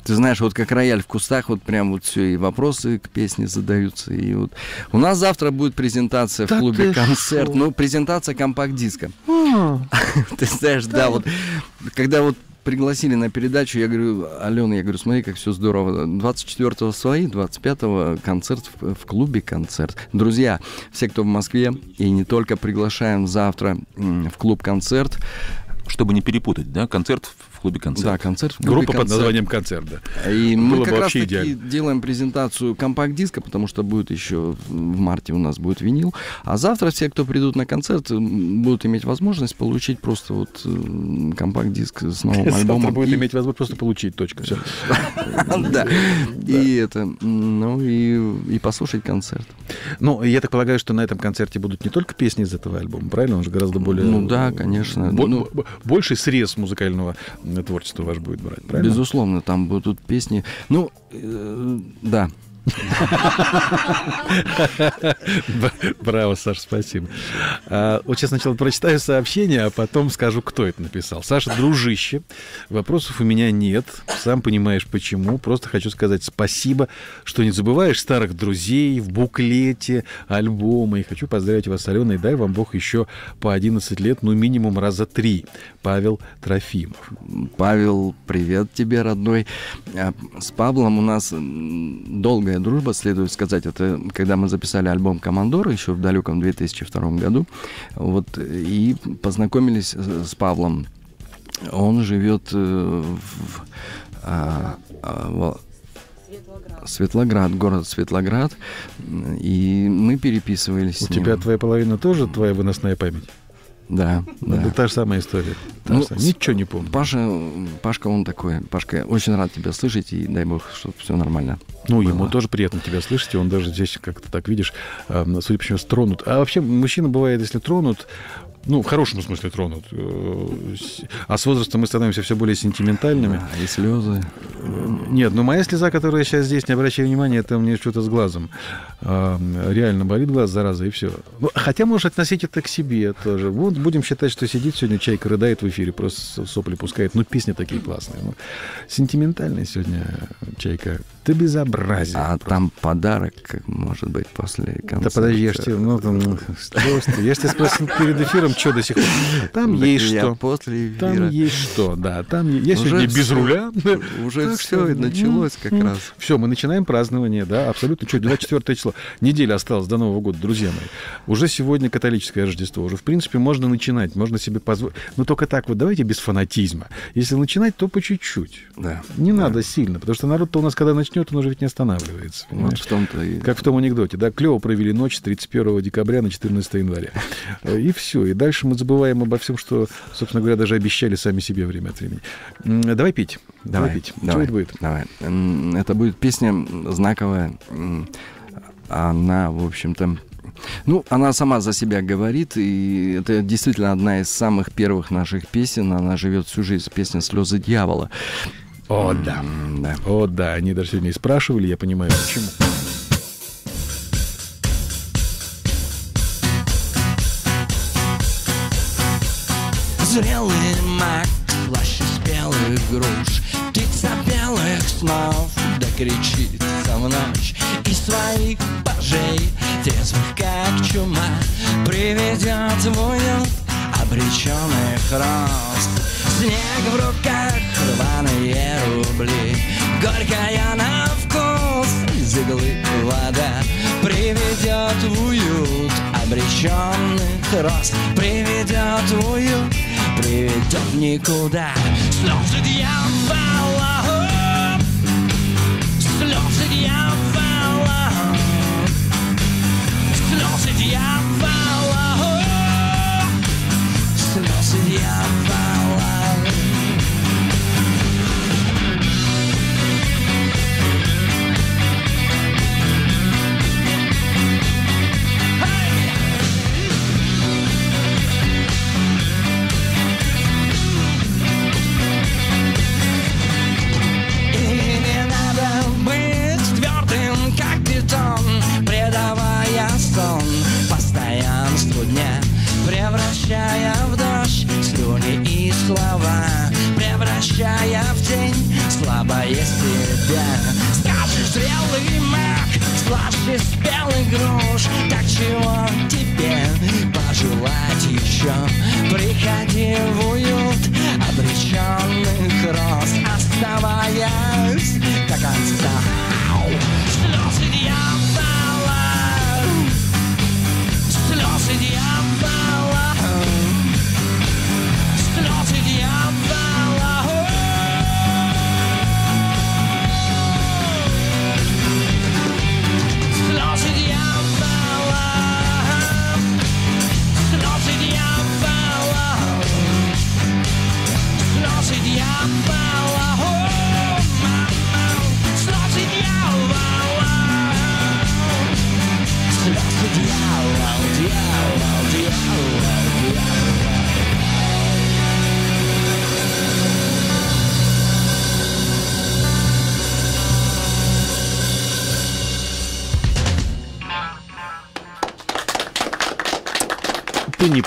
Ты знаешь, вот как рояль в кустах, вот прям вот все, и вопросы к песне задаются. И вот у нас завтра будет презентация Да в клубе концерт. шо? Ну, презентация компакт-диска. А, Ты знаешь, да, вот когда вот пригласили на передачу, я говорю, Алена, я говорю, смотри, как все здорово. 24-го свои, 25-го концерт в, в клубе концерт. Друзья, все, кто в Москве, и не только приглашаем завтра в клуб концерт. Чтобы не перепутать, да? Концерт в клубе концерт. Да, концерт в клубе Группа под концерт. названием «Концерт», да. И Было мы как раз таки идеально. делаем презентацию компакт-диска, потому что будет еще в марте у нас будет винил. А завтра все, кто придут на концерт, будут иметь возможность получить просто вот м, компакт-диск с новым Завтра альбомом. будет И- иметь возможность просто получить, точка, все. Да. И это, ну и, послушать концерт. Ну, я так полагаю, что на этом концерте будут не только песни из этого альбома, правильно? Он же гораздо более... Ну да, конечно. Ну- бо- больший срез музыкального м, творчества ваш будет брать, правильно? Безусловно, там будут песни. Ну, э, да. Браво, Саша, спасибо. А, вот сейчас сначала прочитаю сообщение, а потом скажу, кто это написал. Саша, дружище, вопросов у меня нет. Сам понимаешь, почему. Просто хочу сказать спасибо, что не забываешь старых друзей в буклете альбома. И хочу поздравить вас с Аленой. Дай вам Бог еще по 11 лет, ну, минимум раза три. Павел Трофимов. Павел, привет тебе, родной. А, С Павлом у нас долгая дружба, следует сказать. Это когда мы записали альбом «Командор» еще в далеком 2002 году. Вот, и познакомились э, с Павлом. Он живет э, в а, а, во- Светлоград, город Светлоград. И мы переписывались У с ним. тебя твоя половина тоже твоя выносная память? Да, да. Это та же самая история. Та Ну, самая. Ничего не помню. Паша, Пашка, он такой. Пашка, очень рад тебя слышать, и дай бог, чтобы все нормально. Ну, ему было. тоже приятно тебя слышать, и он даже здесь как-то так, видишь, э, судя по всему, тронут. А вообще, мужчина бывает, если тронут, ну, в хорошем смысле тронут, э, а с возрастом мы становимся все более сентиментальными. Да, и слезы. Нет, ну моя слеза, которая сейчас здесь, не обращай внимания, это мне что-то с глазом. Реально болит глаз, зараза, и все. хотя можешь относить это к себе тоже. Вот будем считать, что сидит сегодня чайка, рыдает в эфире, просто сопли пускает. Ну, песни такие классные. Ну, сентиментальная сегодня чайка. Ты безобразие. А там подарок, может быть, после концерта. Да подожди, я ж тебе, ну, там, что я ж тебя спросил перед эфиром, что до сих пор. Там Так есть что. после эфира. Там есть что, да. Там я Уже сегодня без всё. руля. Уже Так все что, и началось как раз. Все, мы начинаем празднование, да, абсолютно. Что, 24 число. Неделя осталась до Нового года, друзья мои. Уже сегодня католическое Рождество. Уже, в принципе, можно начинать, можно себе позволить. Но только так вот, давайте без фанатизма. Если начинать, то по чуть-чуть. Да. Не Да. надо сильно, потому что народ-то у нас, когда начнет, он уже ведь не останавливается. Вот понимаешь? в том-то и... Как в том анекдоте, да, клево провели ночь с 31 декабря на 14 января. Э, И все. И дальше мы забываем обо всем, что, собственно говоря, даже обещали сами себе время от времени. М, Давай пить. Давай, Давай, пить. Что давай, это будет? давай. Это будет песня знаковая. Она, в общем-то, ну, она сама за себя говорит, и это действительно одна из самых первых наших песен. Она живет всю жизнь. Песня «Слезы дьявола». О, да. Да. О, да. Они даже сегодня и спрашивали, я понимаю, почему. Зрелый мак, слаще спелых груш Птица белых снов, да кричит в ночь И своих пажей, трезвых как чума Приведет в уют обреченных роз Снег в руках, рваные рубли. Горькая на вкус из иглы вода. Приведет в уют обреченных роз Приведет в уют, приведет никуда. Слезы дьявола Слезы дьявола Слезы дьявола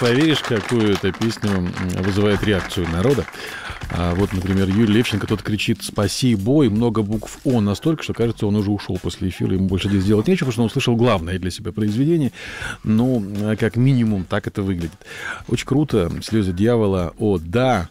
поверишь, какую эта песня м, вызывает реакцию народа. А вот, например, Юрий Левченко тот кричит «Спаси бой», много букв «О» настолько, что, кажется, он уже ушел после эфира, ему больше здесь делать нечего, потому что он услышал главное для себя произведение. Ну, а как минимум, так это выглядит. Очень круто. «Слезы дьявола». О, да,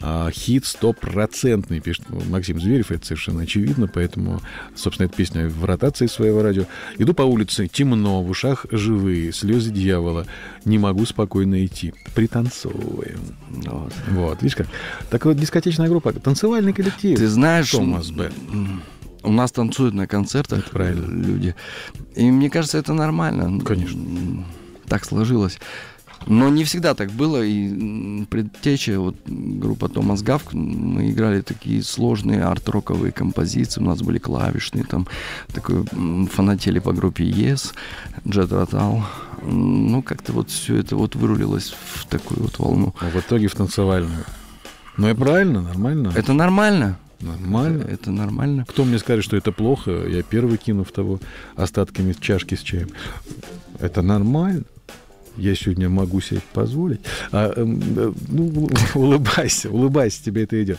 а, хит стопроцентный, пишет Максим Зверев, это совершенно очевидно, поэтому, собственно, эта песня в ротации своего радио. Иду по улице, темно, в ушах живые, слезы дьявола, не могу спокойно идти. Пританцовываем. Вот. Вот, видишь как? Так вот, дискотечная группа, танцевальный коллектив. Ты знаешь, Томас Б. у нас танцуют на концертах Это правильно. люди. И мне кажется, это нормально. Конечно. Так сложилось. Но не всегда так было, и предтеча, вот группа Томас Гавк, мы играли такие сложные арт-роковые композиции, у нас были клавишные, там такой фанатели по группе Yes, Jet Rotal. М, Ну, как-то вот все это вот вырулилось в такую вот волну. А в итоге в танцевальную. Ну и правильно, нормально. Это нормально. нормально. Это нормально. Кто мне скажет, что это плохо, я первый кину в того остатками чашки с чаем. Это нормально. Я сегодня могу себе это позволить. А, эм, э, ну, улыбайся, улыбайся, тебе это идет.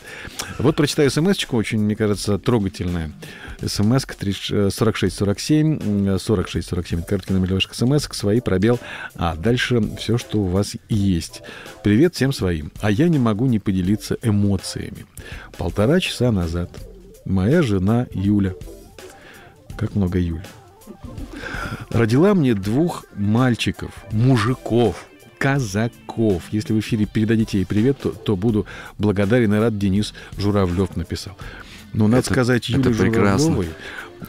Вот прочитаю смс-очку, очень, мне кажется, трогательная. смс 4647, 4647, короткий номер ваших смс свои, пробел, а дальше все, что у вас есть. Привет всем своим. А я не могу не поделиться эмоциями. Полтора часа назад моя жена Юля, как много Юль, родила мне двух мальчиков, мужиков, казаков. Если в эфире передадите ей привет, то, то буду благодарен и рад, Денис Журавлев написал. Но надо Это- сказать Юле. Журавлевой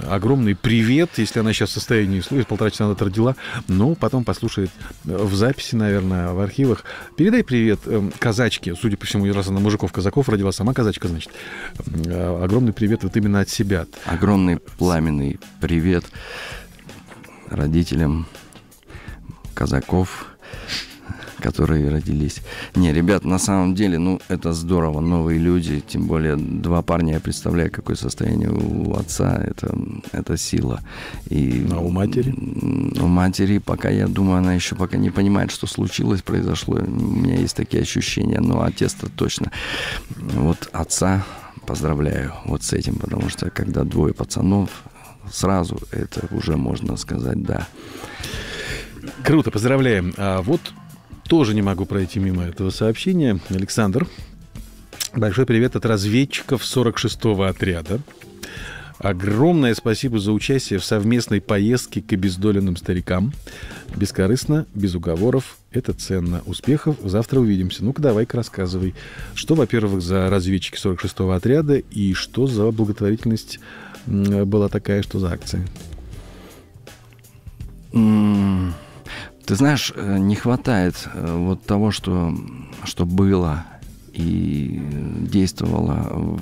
огромный привет, если она сейчас в состоянии слушать, полтора часа назад родила, но потом послушает э, в записи, наверное, в архивах. Передай привет эм, казачке, судя по всему, раз она мужиков-казаков родила, сама казачка, значит. Э, Огромный привет вот именно от себя. Огромный пламенный привет родителям казаков, которые родились. Не, ребят, на самом деле, ну, это здорово, новые люди, тем более два парня, я представляю, какое состояние у отца, это, это сила. И, А у матери? У матери, пока, я думаю, она еще пока не понимает, что случилось, произошло. У меня есть такие ощущения, но отец-то точно. Вот отца поздравляю вот с этим, потому что когда двое пацанов, сразу это уже можно сказать «да». Круто, поздравляем. А вот тоже не могу пройти мимо этого сообщения. Александр, большой привет от разведчиков 46-го отряда. Огромное спасибо за участие в совместной поездке к обездоленным старикам. Бескорыстно, без уговоров. Это ценно. Успехов. Завтра увидимся. Ну-ка, давай-ка рассказывай. Что, во-первых, за разведчики 46-го отряда и что за благотворительность была такая, что за акция? М, Ты знаешь, э, не хватает э, вот того, что, что было и действовало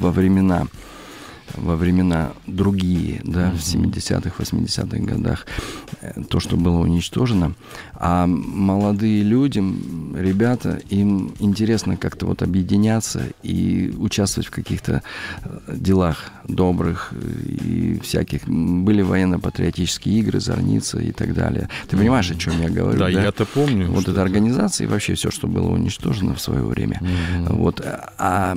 во времена во времена другие, да, в 70-х, 80-х годах, э, то, что было уничтожено. А молодые люди, ребята, им интересно как-то вот объединяться и участвовать в каких-то э, делах добрых э, и всяких. Были военно-патриотические игры, зорница и так далее. Ты понимаешь, о чем я говорю? Да, я-то помню. Вот эта организация и вообще все, что было уничтожено в свое время. Мгм. Вот. А,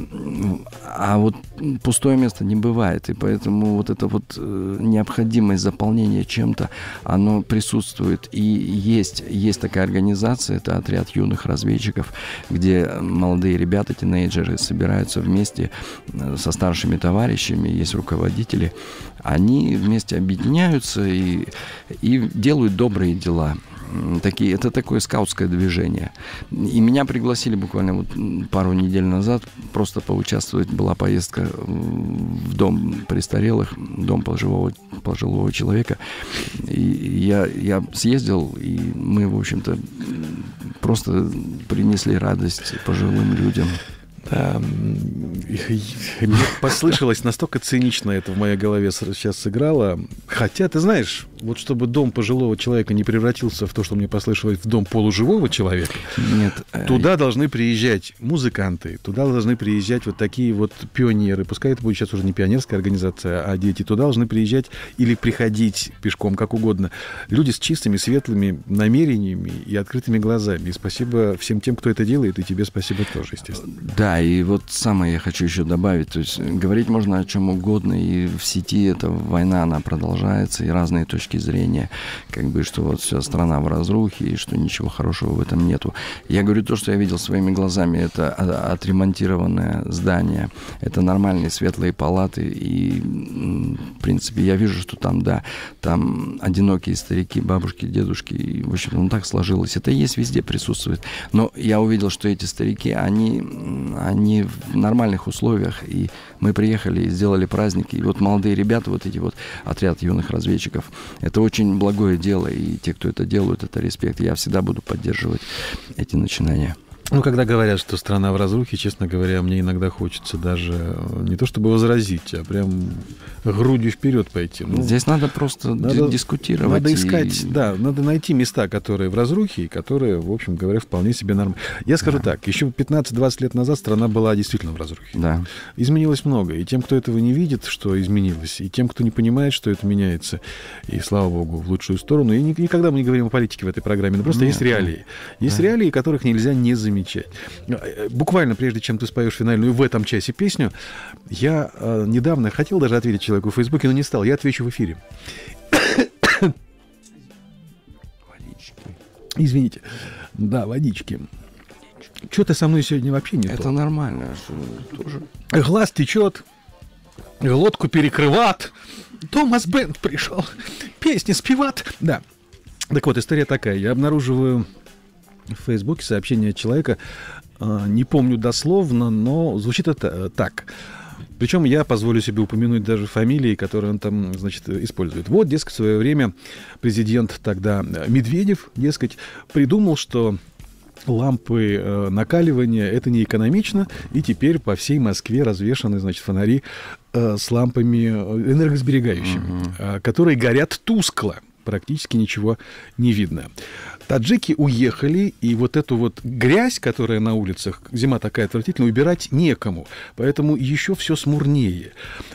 а вот пустое место не бывает. бывает. И поэтому вот эта вот э, необходимость заполнения чем-то, оно присутствует. И есть, есть такая организация, это отряд юных разведчиков, где молодые ребята, тинейджеры собираются вместе э, со старшими товарищами, есть руководители. Они вместе объединяются и, и делают добрые дела такие, это такое скаутское движение. И меня пригласили буквально вот пару недель назад просто поучаствовать. Была поездка в дом престарелых, дом пожилого, пожилого человека. И я, я съездил, и мы, в общем-то, просто принесли радость пожилым людям. Да, мне послышалось настолько цинично это в моей голове сейчас сыграло. Хотя, ты знаешь, вот чтобы дом пожилого человека не превратился в то, что мне послышалось, в дом полуживого человека, Нет, э, туда должны приезжать музыканты, туда должны приезжать вот такие вот пионеры. Пускай это будет сейчас уже не пионерская организация, а дети. Туда должны приезжать или приходить пешком, как угодно. Люди с чистыми, светлыми намерениями и открытыми глазами. И спасибо всем тем, кто это делает, и тебе спасибо тоже, естественно. Да, и вот самое я хочу еще добавить. То есть говорить можно о чем угодно, и в сети эта война, она продолжается, и разные точки зрения, как бы, что вот вся страна в разрухе, и что ничего хорошего в этом нету. Я говорю то, что я видел своими глазами, это отремонтированное здание, это нормальные светлые палаты, и, в принципе, я вижу, что там, да, там одинокие старики, бабушки, дедушки, и, в общем, ну так сложилось. Это есть везде присутствует. Но я увидел, что эти старики, они они в нормальных условиях, и мы приехали и сделали праздник, и вот молодые ребята, вот эти вот отряд юных разведчиков, это очень благое дело, и те, кто это делают, это респект. Я всегда буду поддерживать эти начинания. Ну, когда говорят, что страна в разрухе, честно говоря, мне иногда хочется даже э, не то чтобы возразить, а прям грудью вперед пойти. Ну, Здесь надо просто надо, дискутировать. Надо искать, и... да, надо найти места, которые в разрухе, и которые, в общем говоря, вполне себе нормально. Я скажу да. так, еще 15-20 лет назад страна была действительно в разрухе. Да. Изменилось много. И тем, кто этого не видит, что изменилось, и тем, кто не понимает, что это меняется, и, слава богу, в лучшую сторону. И никогда мы не говорим о политике в этой программе, но просто Нет. есть реалии. Есть да. реалии, которых нельзя не заменить замечать. Э, буквально прежде чем ты споешь финальную в этом часе песню, я э, недавно хотел даже ответить человеку в Фейсбуке, но не стал. Я отвечу в эфире. Водички. Извините. Да, водички. Что ты со мной сегодня вообще не Это то? нормально. Тоже... Глаз течет, глотку перекрыват. Томас Бенд пришел. Песни спеват. Да. Так вот, история такая. Я обнаруживаю в Фейсбуке сообщение человека, а, не помню дословно, но звучит это э, так. Причем я позволю себе упомянуть даже фамилии, которые он там, значит, использует. Вот, дескать, в свое время президент тогда э, Медведев, дескать, придумал, что лампы э, накаливания это не экономично, и теперь по всей Москве развешаны, значит, фонари э, с лампами э, энергосберегающими, угу. э, которые горят тускло практически ничего не видно. Таджики уехали, и вот эту вот грязь, которая на улицах, зима такая отвратительная, убирать некому. Поэтому еще все смурнее.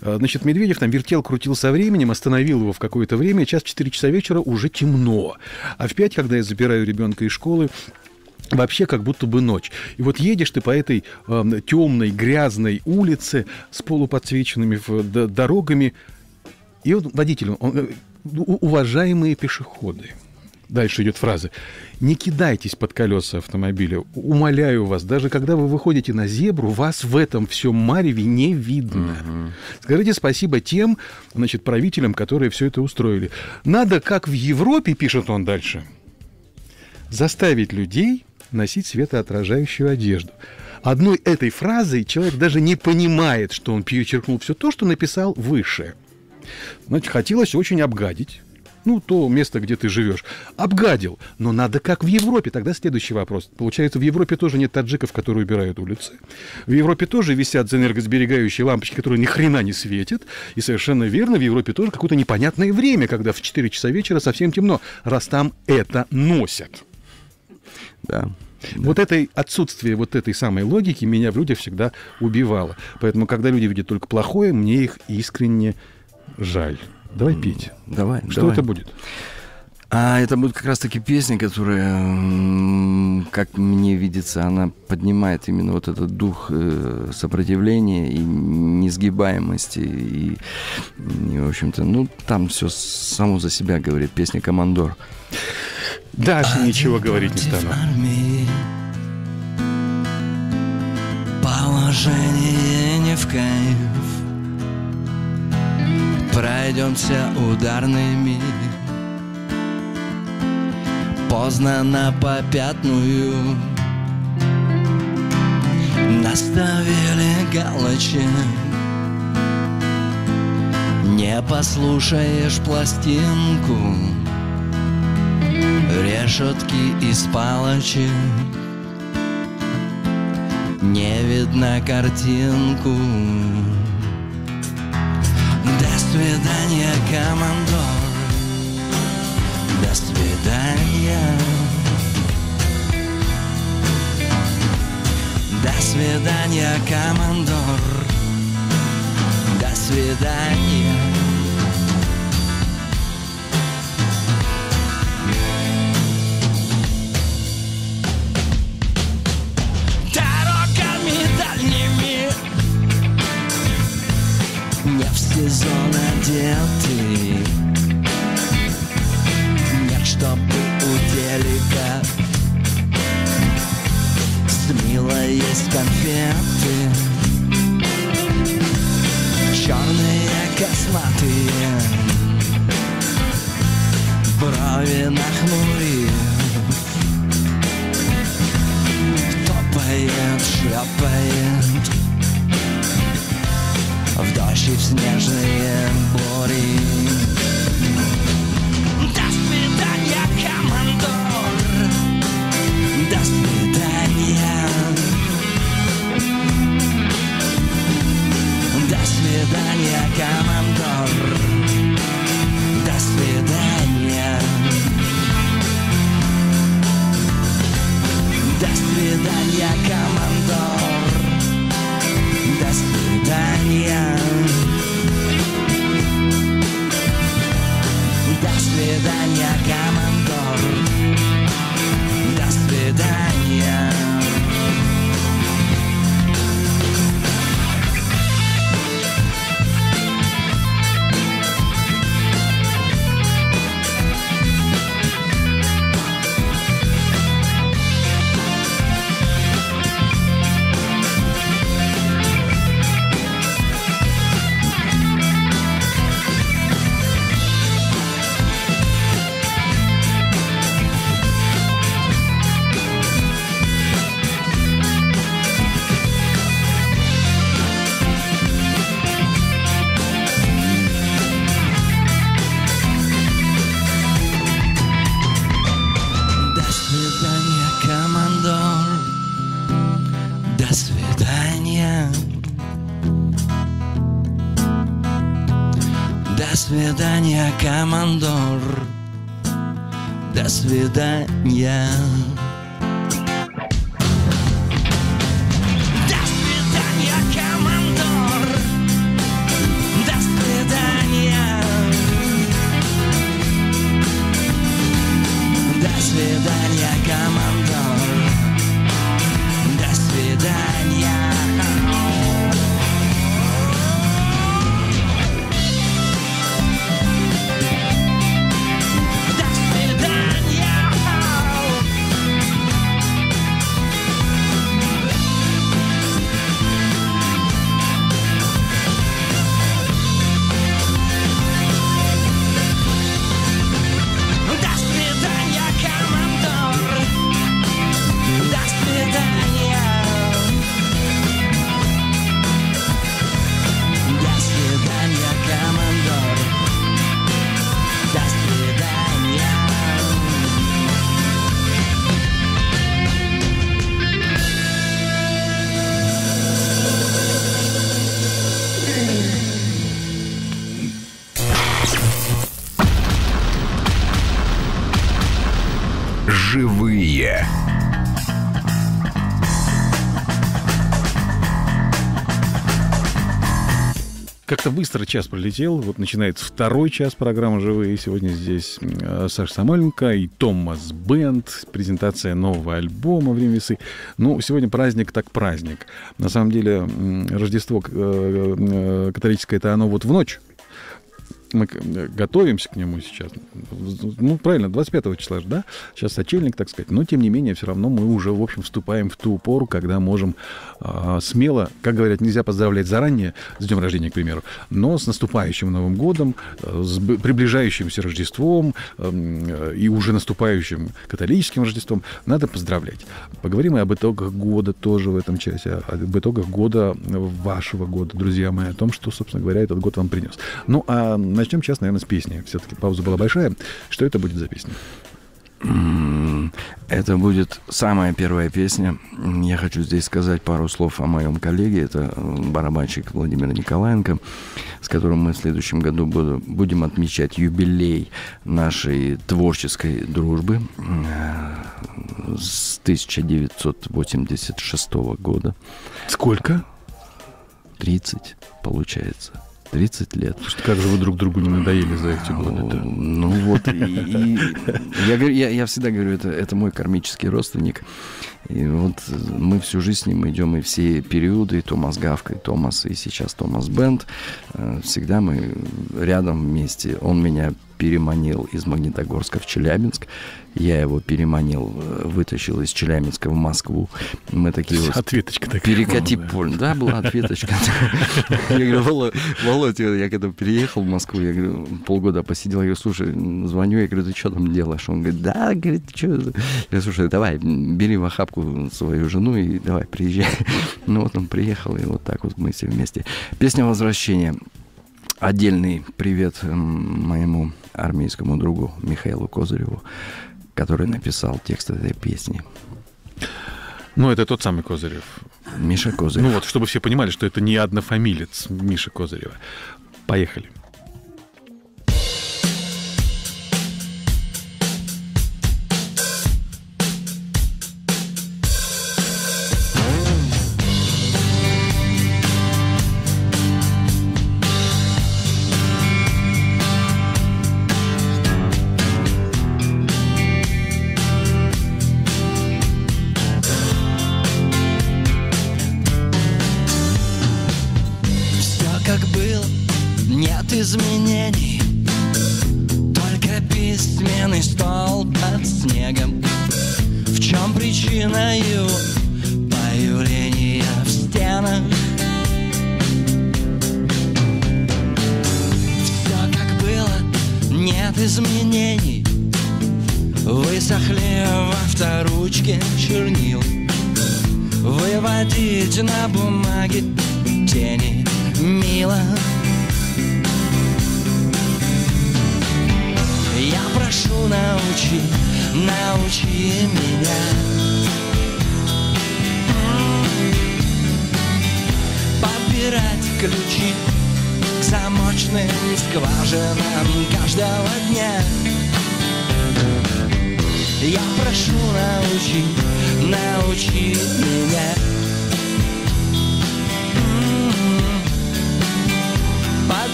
А, значит, Медведев там вертел, крутил со временем, остановил его в какое-то время, час в 4 часа вечера уже темно. А в 5, когда я забираю ребенка из школы, Вообще как будто бы ночь. И вот едешь ты по этой э, темной, грязной улице с полуподсвеченными дорогами, и вот водитель, он, э, уважаемые пешеходы, Дальше идет фраза. Не кидайтесь под колеса автомобиля. Умоляю вас, даже когда вы выходите на зебру, вас в этом всем мареве не видно. Угу. Скажите спасибо тем, значит, правителям, которые все это устроили. Надо, как в Европе, пишет он дальше, заставить людей носить светоотражающую одежду. Одной этой фразой человек даже не понимает, что он перечеркнул все то, что написал выше. Значит, хотелось очень обгадить ну, то место, где ты живешь, обгадил. Но надо как в Европе. Тогда следующий вопрос. Получается, в Европе тоже нет таджиков, которые убирают улицы. В Европе тоже висят энергосберегающие лампочки, которые ни хрена не светят. И совершенно верно, в Европе тоже какое-то непонятное время, когда в 4 часа вечера совсем темно, раз там это носят. Да. Вот это отсутствие вот этой самой логики меня в людях всегда убивало. Поэтому, когда люди видят только плохое, мне их искренне жаль. Давай пить. Давай. Что давай. это будет? А это будет как раз-таки песня, которая, как мне видится, она поднимает именно вот этот дух э, сопротивления и несгибаемости. И, и, в общем-то, ну, там все само за себя говорит. Песня «Командор». Дальше ничего говорить не стану. армии Положение не в кайф Пройдемся ударными. Поздно на попятную. Наставили галочек Не послушаешь пластинку. Решетки из палочек. Не видно картинку свидания, командор. До свидания. До свидания, командор. До свидания в сезон одеты Нет, чтобы у телека С милой есть конфеты. Черные косматые. Брови нахмурив Топает, шлепает В дождь и в снежные бури. До свидания, командор. До свидания До свидания, командор. До свидания До свидания, командор. До свидания До свидания, командор. До свидания командор. До свидания как-то быстро час пролетел. Вот начинается второй час программы «Живые». Сегодня здесь э, Саша Самойленко и Томас Бенд. Презентация нового альбома «Время весы». Ну, сегодня праздник так праздник. На самом деле, Рождество э, э, католическое, это оно вот в ночь мы э, готовимся к нему сейчас. Ну, правильно, 25 числа же, да? Сейчас сочельник, так сказать. Но, тем не менее, все равно мы уже, в общем, вступаем в ту пору, когда можем а, смело, как говорят, нельзя поздравлять заранее, с днем рождения, к примеру, но с наступающим Новым годом, э, с приближающимся Рождеством эм, э, и уже наступающим католическим Рождеством надо поздравлять. Поговорим и об итогах года тоже в этом часе, об итогах года, э, вашего года, друзья мои, о том, что, собственно говоря, этот год вам принес. Ну, а начнем сейчас, наверное, с песни. Все-таки пауза была большая. Что это будет за песня? Это будет самая первая песня. Я хочу здесь сказать пару слов о моем коллеге. Это э, барабанщик Владимир Николаенко, с которым мы в следующем году будем отмечать юбилей нашей творческой дружбы э, с 1986 года. Сколько? 30, получается. 30 лет. Что, как же вы друг другу не надоели за эти годы-то? Ну вот, и, и я, говорю- я, я всегда говорю, это, это мой кармический родственник. И вот мы всю жизнь с ним идем, и все периоды, и Томас Гавка, и Томас, и сейчас Томас Бенд, э, всегда мы рядом вместе. Он меня переманил из Магнитогорска в Челябинск, я его переманил, э, вытащил из Челябинска в Москву. Мы такие вот Ответочка такая. Перекати была, да. поле. Да, была ответочка. Я говорю, «Воло- Володя, я когда переехал в Москву, я говорю, полгода посидел, я говорю, слушай, звоню, я говорю, ты что там делаешь? Он говорит, да, говорит, что? Я говорю, слушай, давай, бери в охапку свою жену и давай, приезжай. Ну вот он приехал, и вот так вот мы все вместе. Песня «Возвращение». Отдельный привет моему армейскому другу Михаилу Козыреву, который написал текст этой песни. Ну, это тот самый Козырев. Миша Козырев. Ну вот, чтобы все понимали, что это не однофамилец Миши Козырева. Поехали.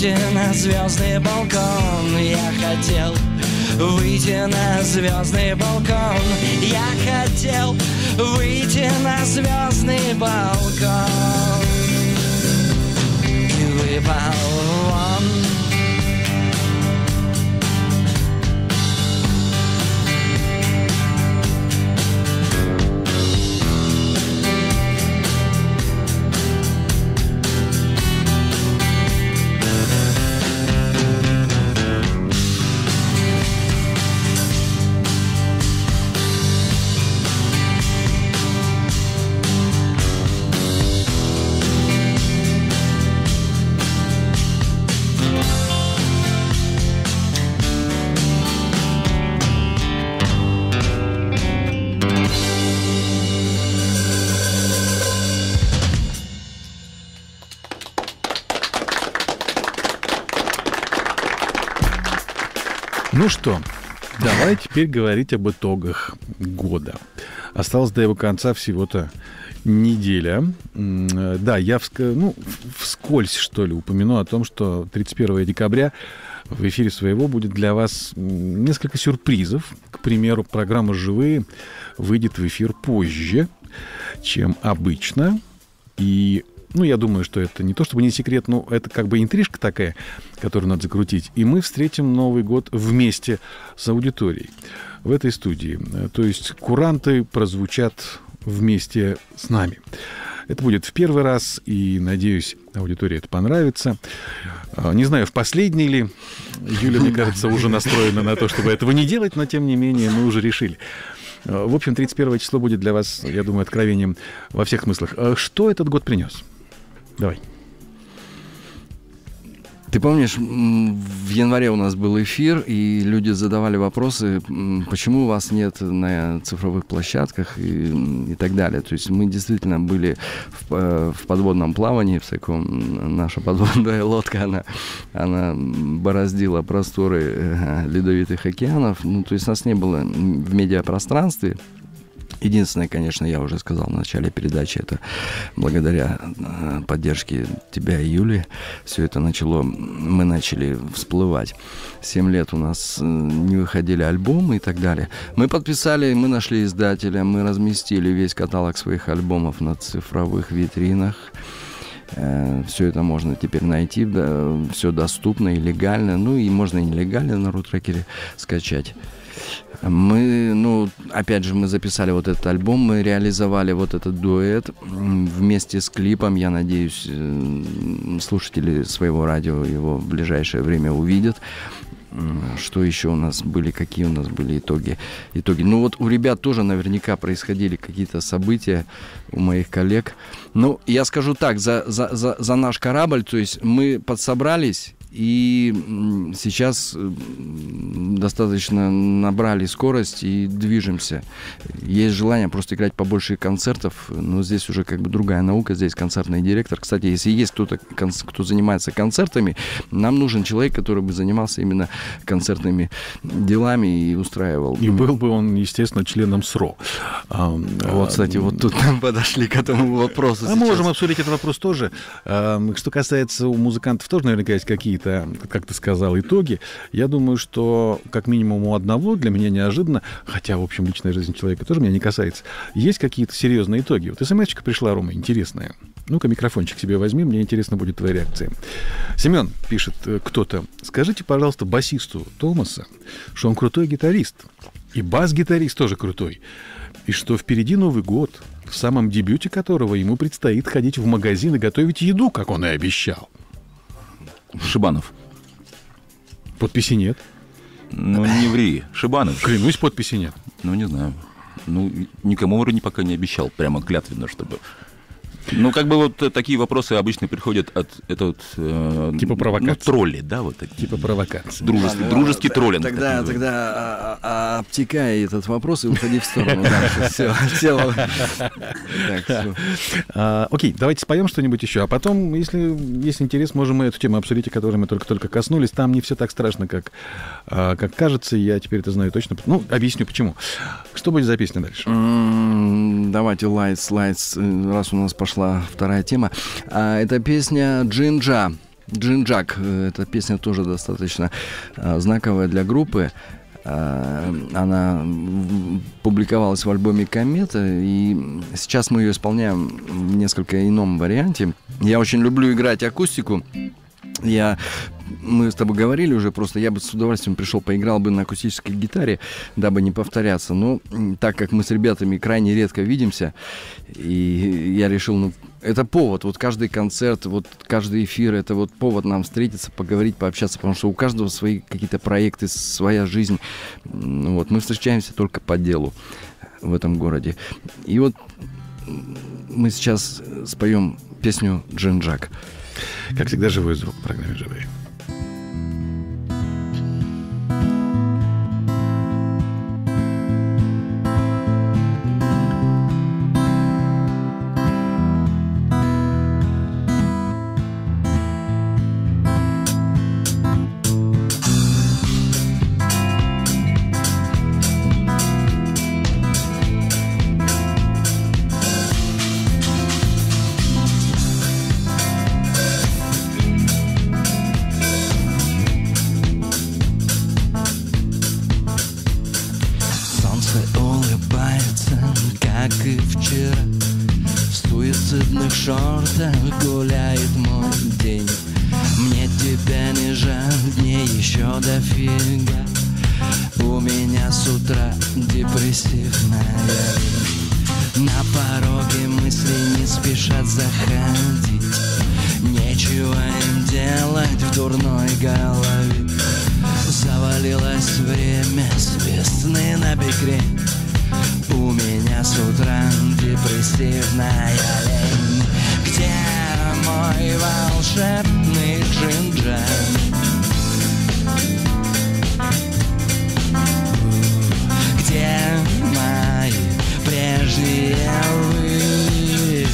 Выйти на звездный балкон. Я хотел выйти на звездный балкон. Я хотел выйти на звездный балкон. И выпал вон теперь говорить об итогах года. Осталось до его конца всего-то неделя. Да, я вск- ну, вскользь, что ли, упомяну о том, что 31 декабря в эфире своего будет для вас несколько сюрпризов. К примеру, программа «Живые» выйдет в эфир позже, чем обычно. И, ну, я думаю, что это не то чтобы не секрет, но это как бы интрижка такая, которую надо закрутить. И мы встретим Новый год вместе с аудиторией в этой студии. Э, То есть куранты прозвучат вместе с нами. Это будет в первый раз, и, надеюсь, аудитории это понравится. А, Не знаю, в последний ли. Юля, мне кажется, уже настроена на то, чтобы этого не делать, но, тем не менее, мы уже решили. А, В общем, 31 число будет для вас, я думаю, откровением во всех смыслах. А Что этот год принес? Давай. Ты помнишь, в январе у нас был эфир, и люди задавали вопросы, почему вас нет на цифровых площадках и, и так далее. То есть мы действительно были в, э, в подводном плавании, в таком, наша подводная лодка, она, она бороздила просторы э, ледовитых океанов. Ну, то есть нас не было в медиапространстве. Единственное, конечно, я уже сказал в начале передачи, это благодаря э, поддержке тебя и Юли все это начало, мы начали всплывать. Семь лет у нас э, не выходили альбомы и так далее. Мы подписали, мы нашли издателя, мы разместили весь каталог своих альбомов на цифровых витринах. Все это можно теперь найти, все доступно и легально, ну и можно и нелегально на рутрекере скачать. Мы, ну, опять же, мы записали вот этот альбом, мы реализовали вот этот дуэт вместе с клипом. Я надеюсь, э, слушатели своего радио его в ближайшее время увидят. Что еще у нас были, какие у нас были итоги? Итоги. Ну вот у ребят тоже наверняка происходили какие-то события у моих коллег. Ну, я скажу так, за, за, за, за наш корабль, то есть мы подсобрались и сейчас достаточно набрали скорость и движемся. Есть желание просто играть побольше концертов, но здесь уже как бы другая наука, здесь концертный директор. Кстати, если есть кто-то, кто занимается концертами, нам нужен человек, который бы занимался именно концертными делами и устраивал. И был бы он, естественно, членом СРО. Вот, кстати, вот тут мы подошли к этому вопросу. А сейчас. можем обсудить этот вопрос тоже. Что касается у музыкантов, тоже наверняка есть какие-то, как ты сказал, итоги. Я думаю, что как минимум у одного для меня неожиданно, хотя, в общем, личная жизнь человека тоже меня не касается, есть какие-то серьезные итоги. Вот смс-очка пришла, Рома, интересная. Ну-ка, микрофончик себе возьми, мне интересна будет твоя реакция. Семен пишет э, кто-то, скажите, пожалуйста, басисту Томаса, что он крутой гитарист. И бас-гитарист тоже крутой. И что впереди Новый год, в самом дебюте которого ему предстоит ходить в магазин и готовить еду, как он и обещал. Шибанов. Подписи нет. Ну, не ври. Шибанов. Клянусь, подписи нет. Ну, не знаю. Ну, никому вроде пока не обещал, прямо клятвенно, чтобы... Ну, как бы вот э, такие вопросы обычно приходят от это вот, э, Типа провокации. Ну, тролли, да, вот такие. Типа провокации. Дружеский, Ладно, дружеский ладно, троллинг. Тогда, тогда а, а, обтекай этот вопрос и уходи в сторону дальше. Все. А, окей, давайте споем что-нибудь еще, а потом, если есть интерес, можем мы эту тему обсудить, о которой мы только-только коснулись. Там не все так страшно, как, а, как кажется, я теперь это знаю точно. Ну, объясню почему. Что будет за песня дальше? Давайте Lights, Lights, э, раз у нас пошла вторая тема. А, Это песня Джинджа. Джинджак. Эта песня тоже достаточно а, знаковая для группы. А, Она публиковалась в альбоме «Комета», и сейчас мы ее исполняем в несколько ином варианте. Я очень люблю играть акустику. Я, мы с тобой говорили уже, просто я бы с удовольствием пришел, поиграл бы на акустической гитаре, дабы не повторяться. Но так как мы с ребятами крайне редко видимся, и я решил, ну, это повод, вот каждый концерт, вот каждый эфир, это вот повод нам встретиться, поговорить, пообщаться, потому что у каждого свои какие-то проекты, своя жизнь. Вот, мы встречаемся только по делу в этом городе. И вот мы сейчас споем песню «Джинджак». Как всегда, живой звук в программе «Живые». Вчера В суицидных шортах гуляет мой день. Мне тебя не жаль, дней еще дофига. У меня с утра депрессивная. На пороге мысли не спешат заходить. Нечего им делать в дурной голове. Завалилось время с весны на бекре У меня с утра депрессивная лень Где мой волшебный джинджак? Где мои прежние вы?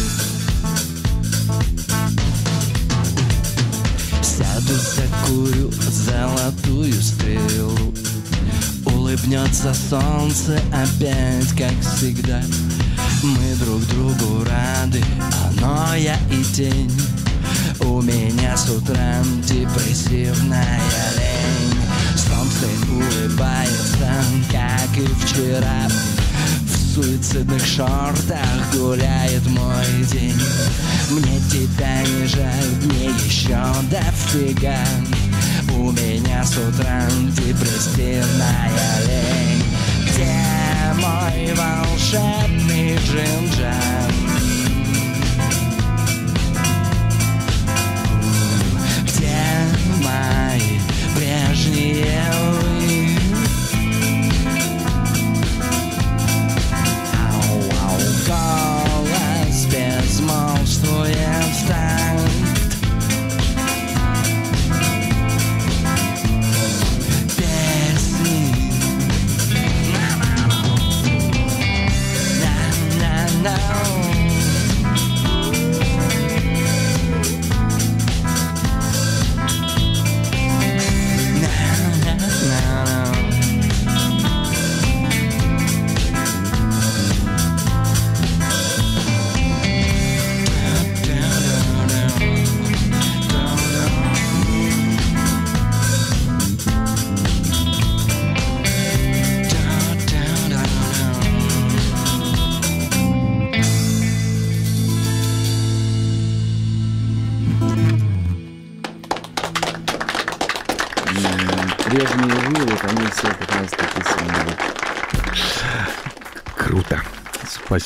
Сяду, закурю золотую стрелу Улыбнется солнце опять, как всегда. Мы друг другу рады, оно я и тень. У меня с утра депрессивная лень. Солнце улыбается, как и вчера. В суицидных шортах гуляет мой день. Мне тебя не жаль, дней еще дофига У меня с утра депрессивная лень Где мой волшебный джинджак? Где мои прежние вы? Ау, ау, голос безмолвствует в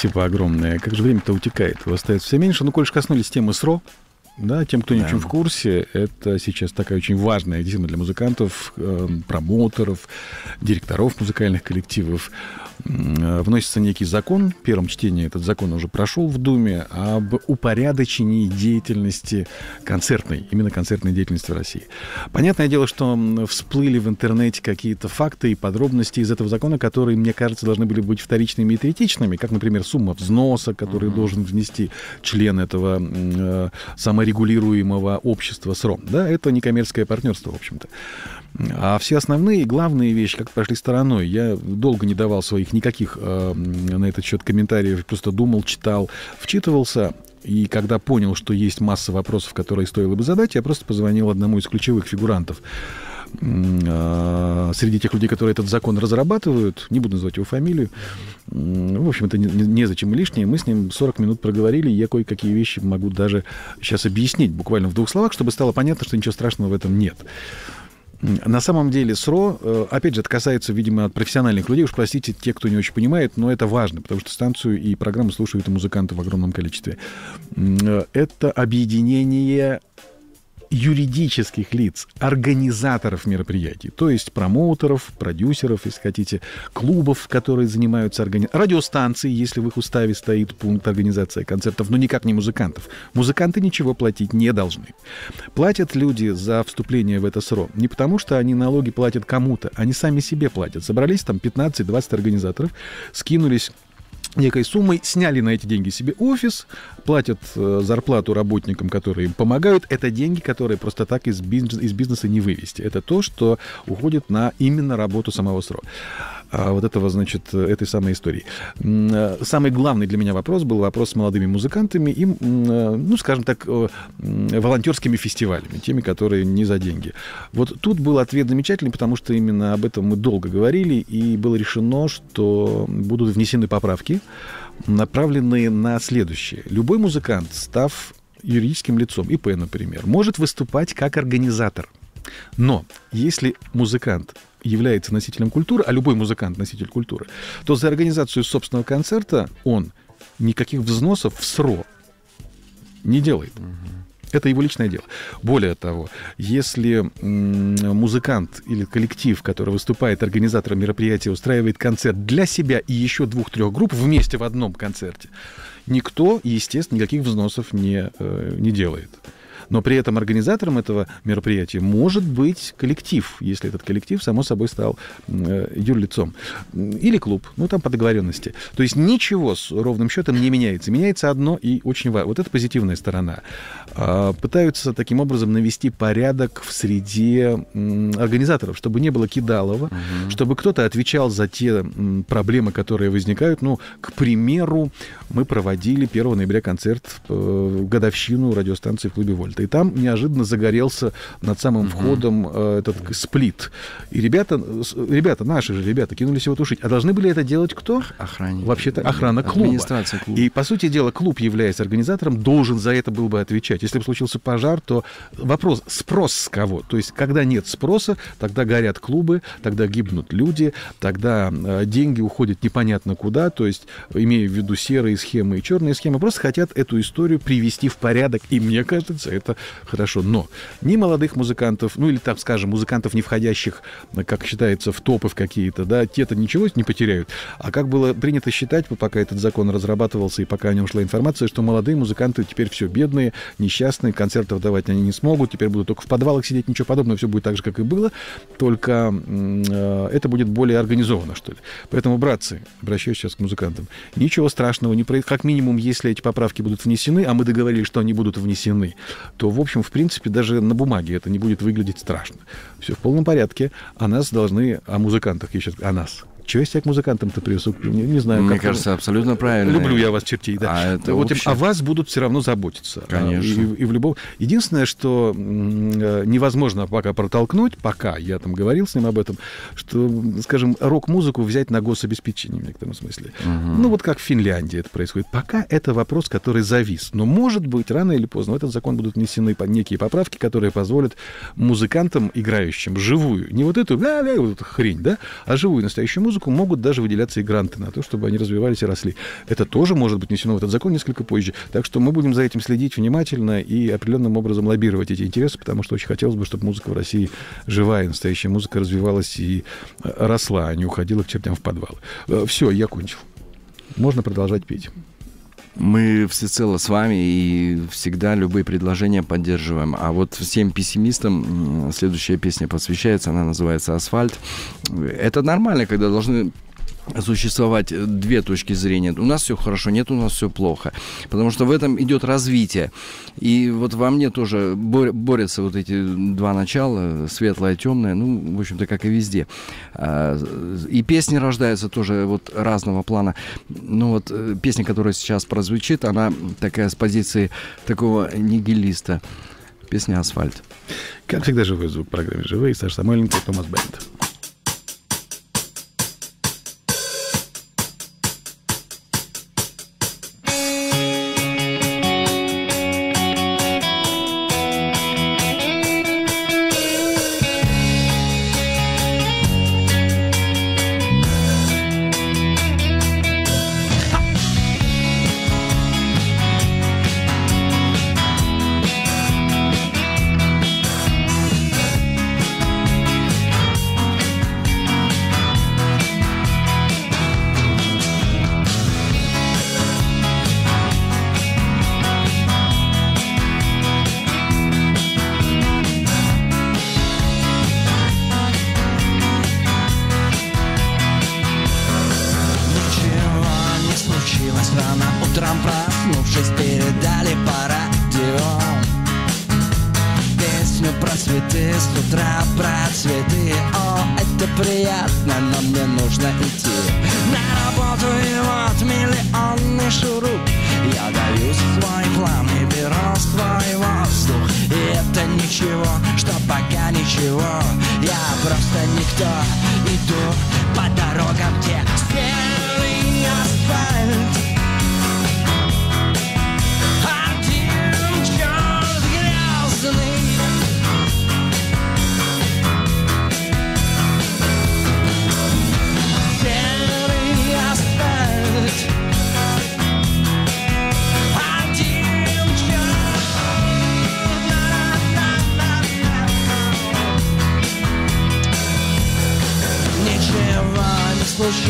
Спасибо огромное. Как же время-то утекает? Его остается все меньше. Ну, коль же коснулись темы СРО, да, тем, кто не Да. очень в курсе, это сейчас такая очень важная тема для музыкантов, эм, промоутеров, директоров музыкальных коллективов. М, вносится некий закон. В первом чтении этот закон уже прошел в Думе об упорядочении деятельности концертной, именно концертной деятельности в России. Понятное дело, что всплыли в интернете какие-то факты и подробности из этого закона, которые, мне кажется, должны были быть вторичными и третичными, как, например, сумма взноса, который должен внести член этого э, саморегулируемого общества СРОМ. Да, это некоммерческое партнерство, в общем-то. А все основные и главные вещи как прошли стороной. Я долго не давал своих никаких э, на этот счет комментариев, просто думал, читал, вчитывался. И когда понял, что есть масса вопросов, которые стоило бы задать, я просто позвонил одному из ключевых фигурантов э, среди тех людей, которые этот закон разрабатывают, не буду называть его фамилию, в общем, это не- не- незачем лишнее, мы с ним 40 минут проговорили, и я кое-какие вещи могу даже сейчас объяснить буквально в двух словах, чтобы стало понятно, что ничего страшного в этом нет. На самом деле СРО, э, опять же, это касается, видимо, от профессиональных людей, уж простите, те, кто не очень понимает, но это важно, потому что станцию и программу слушают и музыканты в огромном количестве. Э, Это объединение юридических лиц, организаторов мероприятий, то есть промоутеров, продюсеров, если хотите, клубов, которые занимаются организацией, радиостанций, если в их уставе стоит пункт организации концертов, но никак не музыкантов. Музыканты ничего платить не должны. Платят люди за вступление в это СРО не потому, что они налоги платят кому-то, они сами себе платят. Собрались там 15-20 организаторов, скинулись некой суммой, сняли на эти деньги себе офис, платят э, зарплату работникам, которые им помогают. Это деньги, которые просто так из, бизнес- из бизнеса не вывести. Это то, что уходит на именно работу самого СРО. А вот этого, значит, этой самой истории. Э, Самый главный для меня вопрос был вопрос с молодыми музыкантами и, э, ну, скажем так, э, волонтерскими фестивалями, теми, которые не за деньги. Вот тут был ответ замечательный, потому что именно об этом мы долго говорили, и было решено, что будут внесены поправки, направленные на следующее. Любой музыкант, став юридическим лицом, ИП, например, может выступать как организатор. Но если музыкант является носителем культуры, а любой музыкант носитель культуры, то за организацию собственного концерта он никаких взносов в СРО не делает. Это его личное дело. Более того, если музыкант или коллектив, который выступает организатором мероприятия, устраивает концерт для себя и еще двух-трех групп вместе в одном концерте, никто, естественно, никаких взносов не, э, не делает. Но при этом организатором этого мероприятия может быть коллектив, если этот коллектив, само собой, стал э, юрлицом. Или клуб, ну там по договоренности. То есть ничего с ровным счетом не меняется. Меняется одно и очень важно. Вот это позитивная сторона. А, Пытаются таким образом навести порядок в среде организаторов, чтобы не было кидалова, чтобы кто-то отвечал за те проблемы, которые возникают. Ну, к примеру, мы проводили 1 ноября концерт в годовщину радиостанции в клубе Вольта. И там неожиданно загорелся над самым входом э, этот сплит. И ребята, ребята, наши же ребята, кинулись его тушить. А должны были это делать кто? Охранники. Вообще-то охрана клуба. Администрация клуба. И, по сути дела, клуб, являясь организатором, должен за это был бы отвечать. Если бы случился пожар, то вопрос, спрос с кого? То есть, когда нет спроса, тогда горят клубы, тогда гибнут люди, тогда э, деньги уходят непонятно куда, то есть, имея в виду серые схемы и черные схемы, просто хотят эту историю привести в порядок. И мне кажется, это хорошо. Но ни молодых музыкантов, ну или, так скажем, музыкантов, не входящих, э, как считается, в топы в какие-то, да, те-то ничего не потеряют. А как было принято считать, пока этот закон разрабатывался и пока о нем шла информация, что молодые музыканты теперь все бедные, несчастные, концертов давать они не смогут, теперь будут только в подвалах сидеть, ничего подобного, все будет так же, как и было, только э, это будет более организовано, что ли. Поэтому, братцы, обращаюсь сейчас к музыкантам, ничего страшного не происходит. Как минимум, если эти поправки будут внесены, а мы договорились, что они будут внесены, то, в общем, в принципе, даже на бумаге это не будет выглядеть страшно. Все в полном порядке. А нас должны, о музыкантах, я сейчас, о нас. Чего я себя к музыкантам-то привезу? Не, не знаю. Мне кажется, абсолютно правильно. Люблю я вас, чертей, да. А это вот им- общее. о вас будут все равно заботиться. Конечно. А, И, и в любом... Единственное, что э, невозможно пока протолкнуть, пока, я там говорил с ним об этом, что, скажем, рок-музыку взять на гособеспечение в некотором смысле. Ну, вот как в Финляндии это происходит. Пока это вопрос, который завис. Но, может быть, рано или поздно в этот закон будут внесены некие поправки, которые позволят музыкантам, играющим живую, не вот эту ля-ля, вот эту хрень, да, а живую настоящую музыку, музыку, могут даже выделяться и гранты на то, чтобы они развивались и росли. Это тоже может быть внесено в этот закон несколько позже. Так что мы будем за этим следить внимательно и определенным образом лоббировать эти интересы, потому что очень хотелось бы, чтобы музыка в России живая, настоящая музыка развивалась и э, росла, а не уходила к чертям в подвал. Все, я кончил. Можно продолжать петь. Мы всецело с вами и всегда любые предложения поддерживаем. А вот всем пессимистам следующая песня посвящается, она называется «Асфальт». Это нормально, когда должны существовать две точки зрения. У нас все хорошо, нет, у нас все плохо. Потому что в этом идет развитие. И вот во мне тоже борются вот эти два начала, светлое, темное, ну, в общем-то, как и везде. А, и песни рождаются тоже вот разного плана. Ну вот э, песня, которая сейчас прозвучит, она такая с позиции такого нигилиста. Песня «Асфальт». Как всегда, живой звук в программе «Живые». Саша Самойленко и Томас Бенд.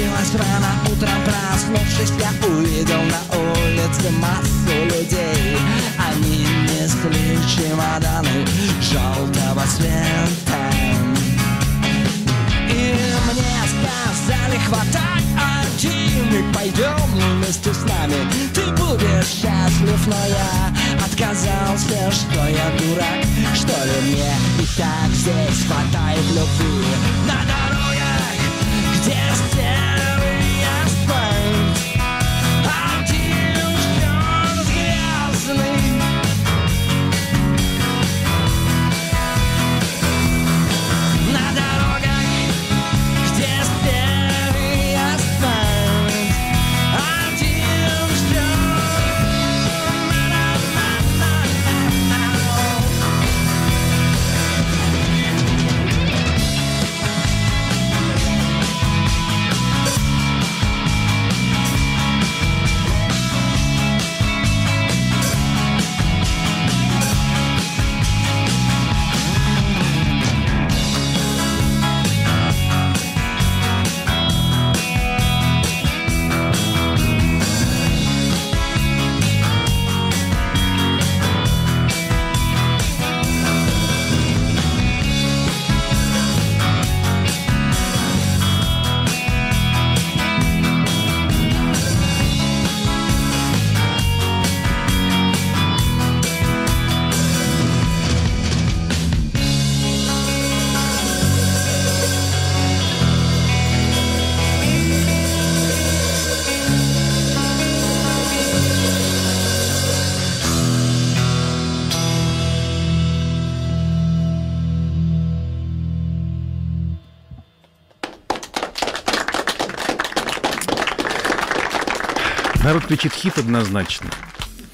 Случилось рано утром проснувшись Я увидел на улице массу людей. Они несли чемоданы желтого цвета И мне сказали хватай один И пойдем вместе с нами. Ты будешь счастлив, но я отказался Что я дурак, что ли мне и так здесь хватает любви. На Кричит хит однозначно.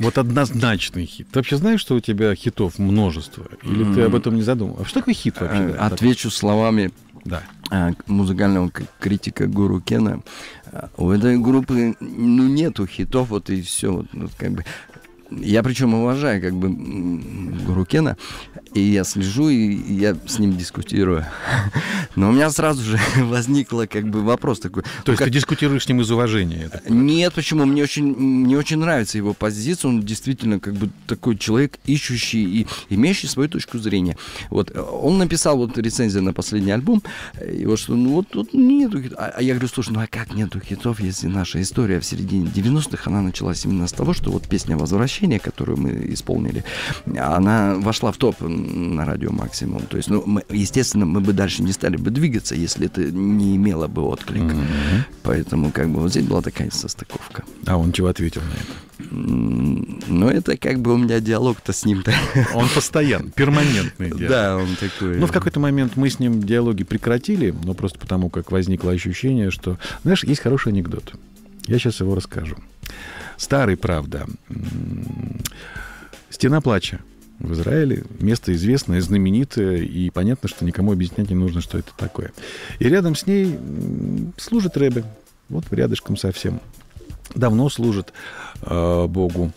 Вот однозначный хит. Ты вообще знаешь, что у тебя хитов множество? Или ты об этом не задумал? А что такое хит вообще? Э, Отвечу словами Да. а, музыкального критика Гуру Кена. А, У этой группы ну нету хитов, вот и все. Вот, вот как бы я причем уважаю как бы Гуру Кена, и я слежу, и я с ним дискутирую. Но у меня сразу же возникло как бы вопрос такой. То ну, есть ты дискутируешь с ним из уважения. нет, почему? Мне очень, мне очень нравится его позиция. Он действительно как бы такой человек, ищущий и имеющий свою точку зрения. Вот э, он написал вот рецензию на последний альбом, э, и вот что ну вот тут нету хитов. А а я говорю, слушай, ну а как нету хитов, если наша история в середине 90-х, она началась именно с того, что вот песня «Возвращение», которую мы исполнили, она вошла в топ на радио «Максимум». То есть, ну, мы, естественно, мы бы дальше не стали бы двигаться, если это не имело бы отклик. Поэтому как бы вот здесь была такая состыковка. А он чего ответил на это? Ну, это как бы у меня диалог-то с ним-то. Он постоянно, перманентный. диалог. Да, он такой. Ну, в какой-то момент мы с ним диалоги прекратили, но просто потому, как возникло ощущение, что... Знаешь, есть хороший анекдот. Я сейчас его расскажу. Старый, правда. Стена плача в Израиле. Место известное, знаменитое, и понятно, что никому объяснять не нужно, что это такое. И рядом с ней служит Рэбе. Вот рядышком совсем. Давно служит э, Богу.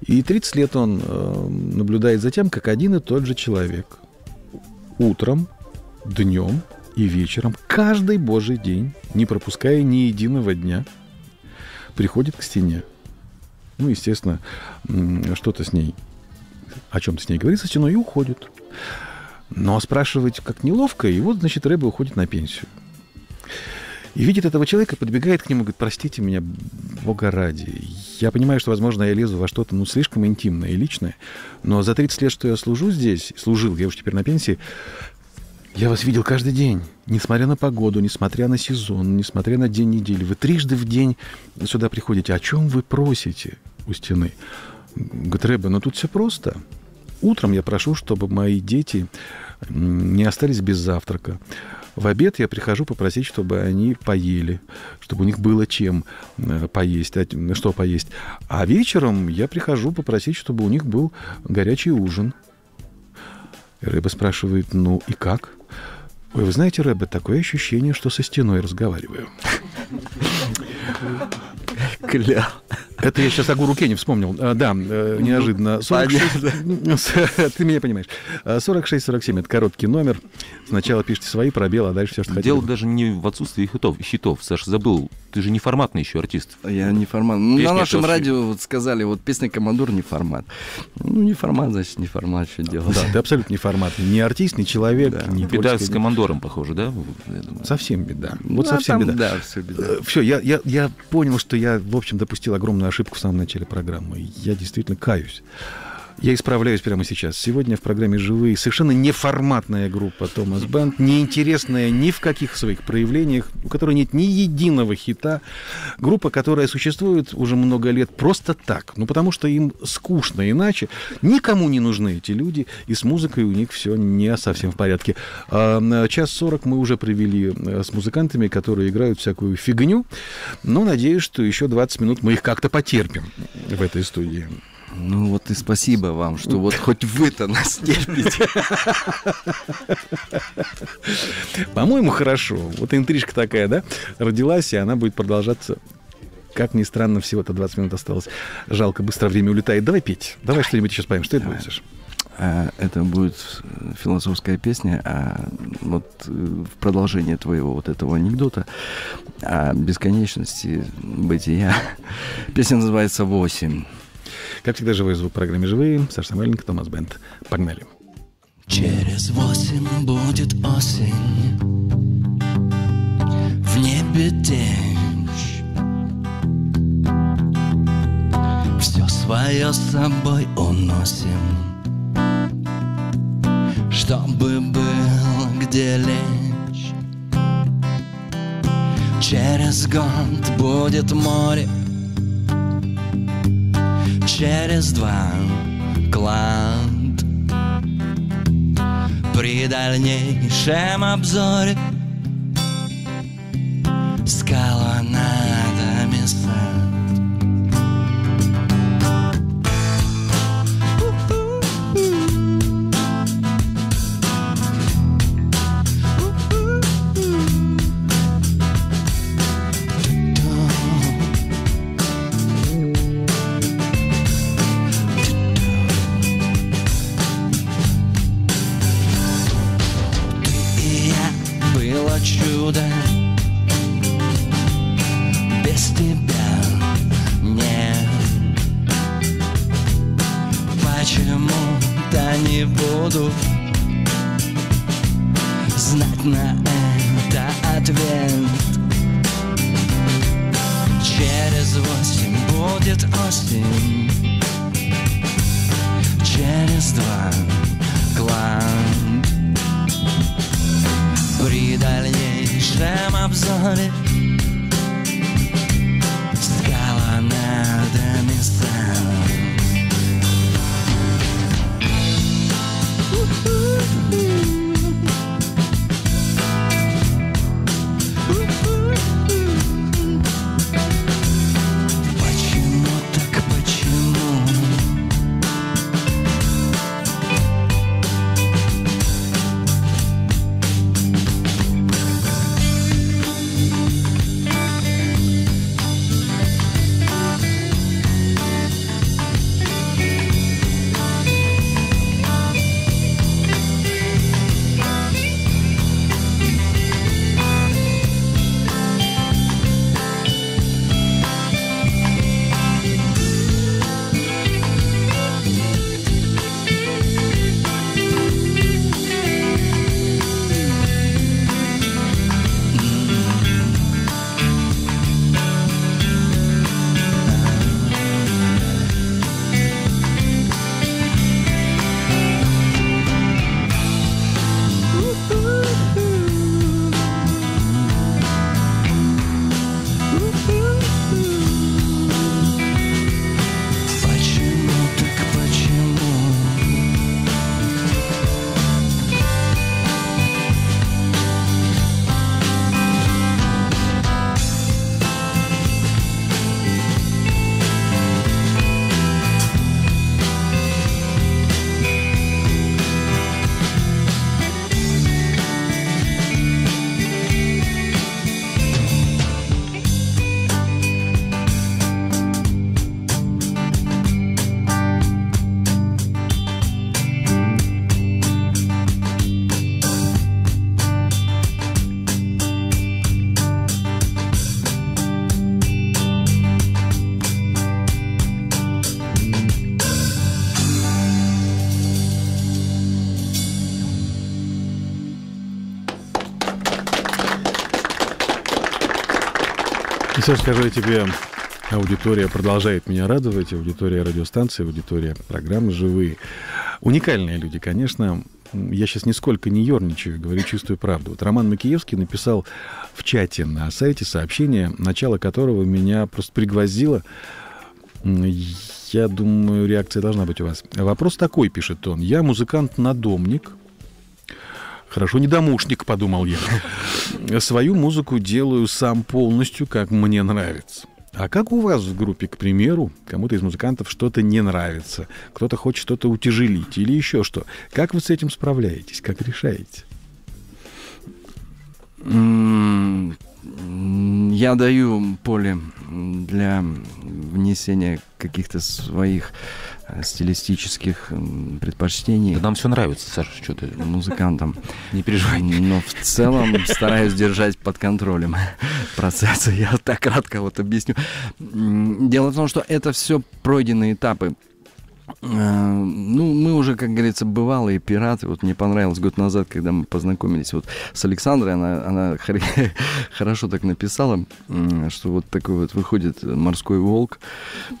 И 30 лет он э, наблюдает за тем, как один и тот же человек утром, днем и вечером, каждый божий день, не пропуская ни единого дня, приходит к стене. Ну, естественно, что-то с ней, о чем-то с ней говорит со стеной и уходит. Но спрашивать как неловко, и вот, значит, Рэбе уходит на пенсию. И видит этого человека, подбегает к нему и говорит, простите меня, Бога ради. Я понимаю, что, возможно, я лезу во что-то, ну, слишком интимное и личное, но за 30 лет, что я служу здесь, служил, я уже теперь на пенсии, я вас видел каждый день, несмотря на погоду, несмотря на сезон, несмотря на день недели. Вы трижды в день сюда приходите. О чем вы просите у стены? Говорит, Рэбе, ну тут все просто. Утром я прошу, чтобы мои дети не остались без завтрака. В обед я прихожу попросить, чтобы они поели, чтобы у них было чем э, поесть, а, что поесть. А вечером я прихожу попросить, чтобы у них был горячий ужин. Рэбе спрашивает, ну и как? Ой, вы знаете, Рэбе, такое ощущение, что со стеной разговариваю. Кля. Это я сейчас о Гуру Кене вспомнил. А, да, э, неожиданно. 46... Ты меня понимаешь. А, 46-47 это короткий номер. Сначала пишите свои пробелы, а дальше все, что Дело хотите. даже не в отсутствии хитов. хитов. Саша забыл, ты же не форматный еще артист. Я не формат. Ну, на нашем радио вот сказали, вот песня «Командор» не формат. Ну, не формат, значит, не формат, что делать. Да, ты абсолютно не форматный. Ни артист, ни человек, Да. ни Беда с командором, похоже, да? Совсем беда. Ну, Вот а совсем там, беда. Да, все беда. Все, я, я, я понял, что я, в общем, допустил огромную ошибку в самом начале программы. Я действительно каюсь. Я исправляюсь прямо сейчас. Сегодня в программе «Живые» совершенно неформатная группа «Томас Бенд», неинтересная ни в каких своих проявлениях, у которой нет ни единого хита. Группа, которая существует уже много лет просто так. Ну, потому что им скучно иначе. Никому не нужны эти люди, и с музыкой у них все не совсем в порядке. А, час сорок мы уже провели э, с музыкантами, которые играют всякую фигню. Но надеюсь, что еще 20 минут мы их как-то потерпим в этой студии. Ну вот и спасибо вам, что вот хоть вы-то нас терпите. По-моему, хорошо. Вот интрижка такая, да, родилась, и она будет продолжаться. Как ни странно, всего-то 20 минут осталось. Жалко, быстро время улетает. Давай петь. Давай что-нибудь еще споем. Что это будет, Саша? А, Это будет философская песня, а вот э, в продолжение твоего вот этого анекдота о бесконечности бытия. Песня называется «Восемь». Как всегда, живой звук программе «Живые». Саша Самойленко, Томас Бенд. Погнали. Через восемь будет осень В небе день Все свое с собой уносим Чтобы было где лечь Через год будет море Через два клад. При дальнейшем обзоре С Саш, скажу я тебе, аудитория продолжает меня радовать, аудитория радиостанции, аудитория программы «Живые». Уникальные люди, конечно. Я сейчас нисколько не ерничаю, говорю чистую правду. Вот Роман Макиевский написал в чате на сайте сообщение, начало которого меня просто пригвоздило. Я думаю, реакция должна быть у вас. Вопрос такой, пишет он. Я музыкант-надомник, Хорошо, не домушник, подумал я. Свою музыку делаю сам полностью, как мне нравится. А как у вас в группе, к примеру, кому-то из музыкантов что-то не нравится, кто-то хочет что-то утяжелить или еще что? Как вы с этим справляетесь? Как решаете? Я даю поле для внесения каких-то своих стилистических предпочтений Да нам все нравится, Саша, что ты музыкантам. не переживай. Но в целом стараюсь держать под контролем процессы. Я так кратко вот объясню. Дело в том, что это все пройденные этапы. Э, Ну, мы уже, как говорится, бывалые пираты. Вот мне понравилось год назад, когда мы познакомились вот с Александрой, она, она хор- хорошо так написала, что вот такой вот выходит морской волк.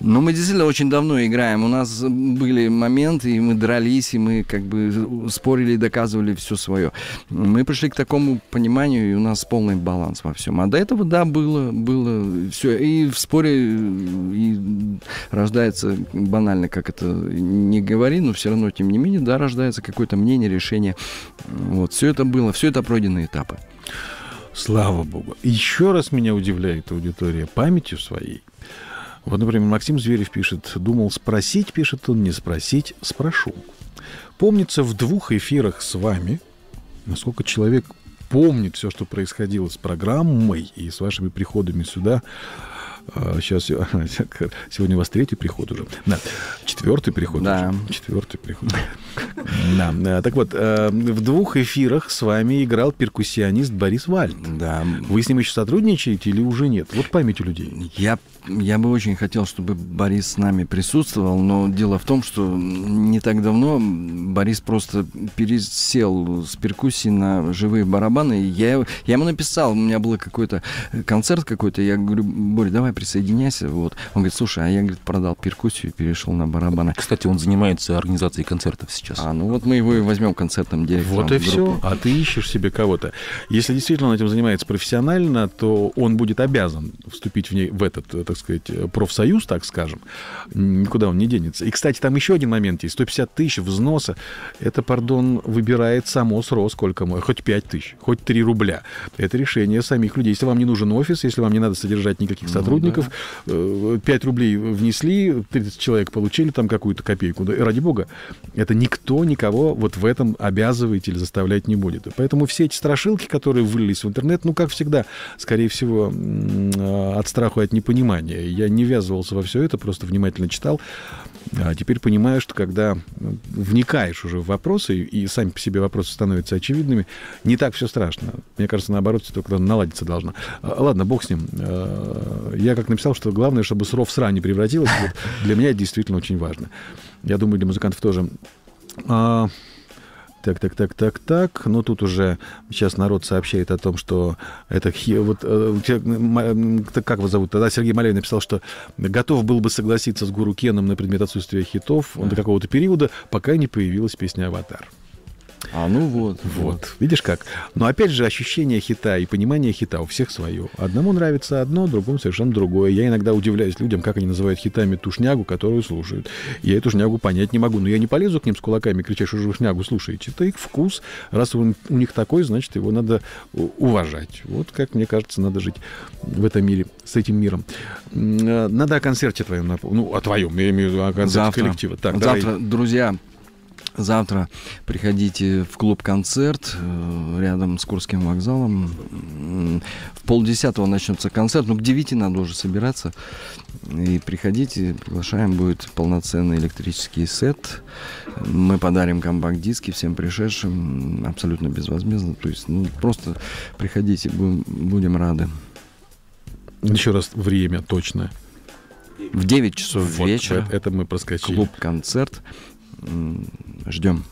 Но мы действительно очень давно играем. У нас были моменты, и мы дрались, и мы как бы спорили и доказывали все свое. Мы пришли к такому пониманию, и у нас полный баланс во всем. А до этого, да, было, было все. И в споре э, и рождается банально, как это не говори, но все равно, тем не менее, да, рождается какое-то мнение, решение. Вот, все это было, все это пройденные этапы. Слава богу. Еще раз меня удивляет аудитория памятью своей. Вот, например, Максим Зверев пишет, думал спросить, пишет он, не спросить, спрошу. Помнится, в двух эфирах с вами, насколько человек помнит все, что происходило с программой и с вашими приходами сюда, Сейчас сегодня у вас третий приход уже. Да. Четвертый приход. Да. уже. Четвертый приход. Да. э, Так вот, э, в двух эфирах с вами играл перкуссионист Борис Вальд. Да. Вы с ним еще сотрудничаете или уже нет? Вот память у людей. Я, я бы очень хотел, чтобы Борис с нами присутствовал, но дело в том, что не так давно Борис просто пересел с перкуссии на живые барабаны. Я, я ему написал, у меня был какой-то концерт какой-то, я говорю, Боря, давай присоединяйся. Вот. Он говорит, слушай, а я, говорит, продал перкуссию и перешел на барабаны. Кстати, он занимается организацией концертов сейчас. А, ну вот мы его и возьмем концертным директором. Вот и все. А ты ищешь себе кого-то. Если действительно он этим занимается профессионально, то он будет обязан вступить в, ней, в этот, э, так сказать, э, профсоюз, так скажем. Никуда он не денется. И, кстати, там еще один момент есть. 150 тысяч взноса. Это, пардон, выбирает само СРО, сколько мы. Хоть 5 тысяч, хоть 3 рубля. Это решение самих людей. Если вам не нужен офис, если вам не надо содержать никаких Ну сотрудников, э, 5 рублей внесли, 30 человек получили там какую-то копейку. Да, ради бога, это никто никого вот в этом обязывать или заставлять не будет. Поэтому все эти страшилки, которые вылились в интернет, ну, как всегда, скорее всего, э, от страха и от непонимания. Я не ввязывался во все это, просто внимательно читал. А теперь понимаю, что когда ну, вникаешь уже в вопросы, и сами по себе вопросы становятся очевидными, не так все страшно. Мне кажется, наоборот, все только наладиться должно. А, Ладно, бог с ним. А, Я как написал, что главное, чтобы сров в срань не превратилось. Вот для меня это действительно очень важно. Я думаю, для музыкантов тоже. Так, так, так, так, так. Ну, тут уже сейчас народ сообщает о том, что это... Вот, э, человек, так как его зовут? Тогда Сергей Малевин написал, что готов был бы согласиться с Гуру Кеном на предмет отсутствия хитов до какого-то периода, пока не появилась песня «Аватар». А, ну вот. Вот. Видишь как? Но опять же, ощущение хита и понимание хита у всех свое. Одному нравится одно, другому совершенно другое. Я иногда удивляюсь людям, как они называют хитами ту шнягу, которую слушают. Я эту шнягу понять не могу. Но я не полезу к ним с кулаками кричать, что же вы шнягу слушаете. Это их вкус. Раз он у них такой, значит, его надо уважать. Вот как, мне кажется, надо жить в этом мире, с этим миром. Э, Надо о концерте твоем, нап- ну, о твоем, я имею в виду о концерте Завтра. коллектива. Так, давай. завтра, друзья, завтра приходите в клуб-концерт э, рядом с Курским вокзалом. В полдесятого начнется концерт, ну к девяти надо уже собираться. И приходите, приглашаем, будет полноценный электрический сет. Мы подарим компакт-диски всем пришедшим, абсолютно безвозмездно. То есть, ну, просто приходите, будем, будем рады. Еще раз время точно. В 9 часов Вот, вечера. это мы проскочили. Клуб-концерт. Ждем.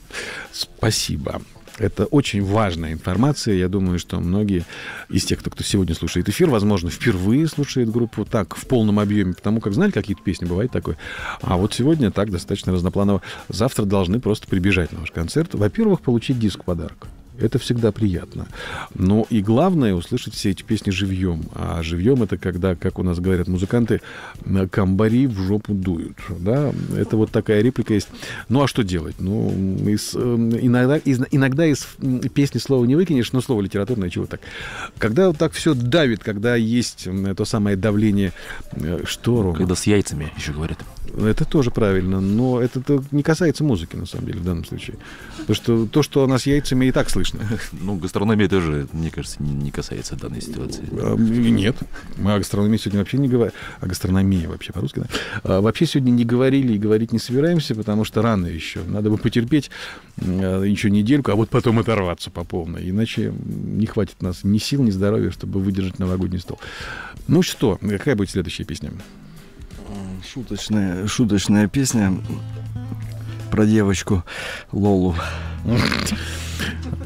Спасибо. Это очень важная информация. Я думаю, что многие из тех, кто, кто сегодня слушает эфир, возможно, впервые слушает группу так, в полном объеме, потому как знали какие-то песни, бывает такое. А вот сегодня так, достаточно разнопланово. Завтра должны просто прибежать на ваш концерт. Во-первых, получить диск подарок. Это всегда приятно. Но и главное услышать все эти песни живьем. А живьем это когда, как у нас говорят музыканты, на комбари в жопу дуют. Да? Это вот такая реплика есть. Ну а что делать? Ну, из, э, иногда, из, иногда из песни слова не выкинешь, но слово литературное чего так. Когда вот так все давит, когда есть то самое давление, э, что, Рома? Когда с яйцами, еще говорят. Это тоже правильно, но это -то не касается музыки, на самом деле, в данном случае. Потому что то, что у нас яйцами и так слышно. Ну, гастрономия тоже, мне кажется, не, не касается данной ситуации. А, Нет, мы о гастрономии сегодня вообще не говорим. О гастрономии вообще по-русски, да? А, Вообще сегодня не говорили и говорить не собираемся, потому что рано еще. Надо бы потерпеть э, еще недельку, а вот потом оторваться по полной. Иначе не хватит нас ни сил, ни здоровья, чтобы выдержать новогодний стол. Ну что, какая будет следующая песня? Шуточная, шуточная песня про девочку Лолу.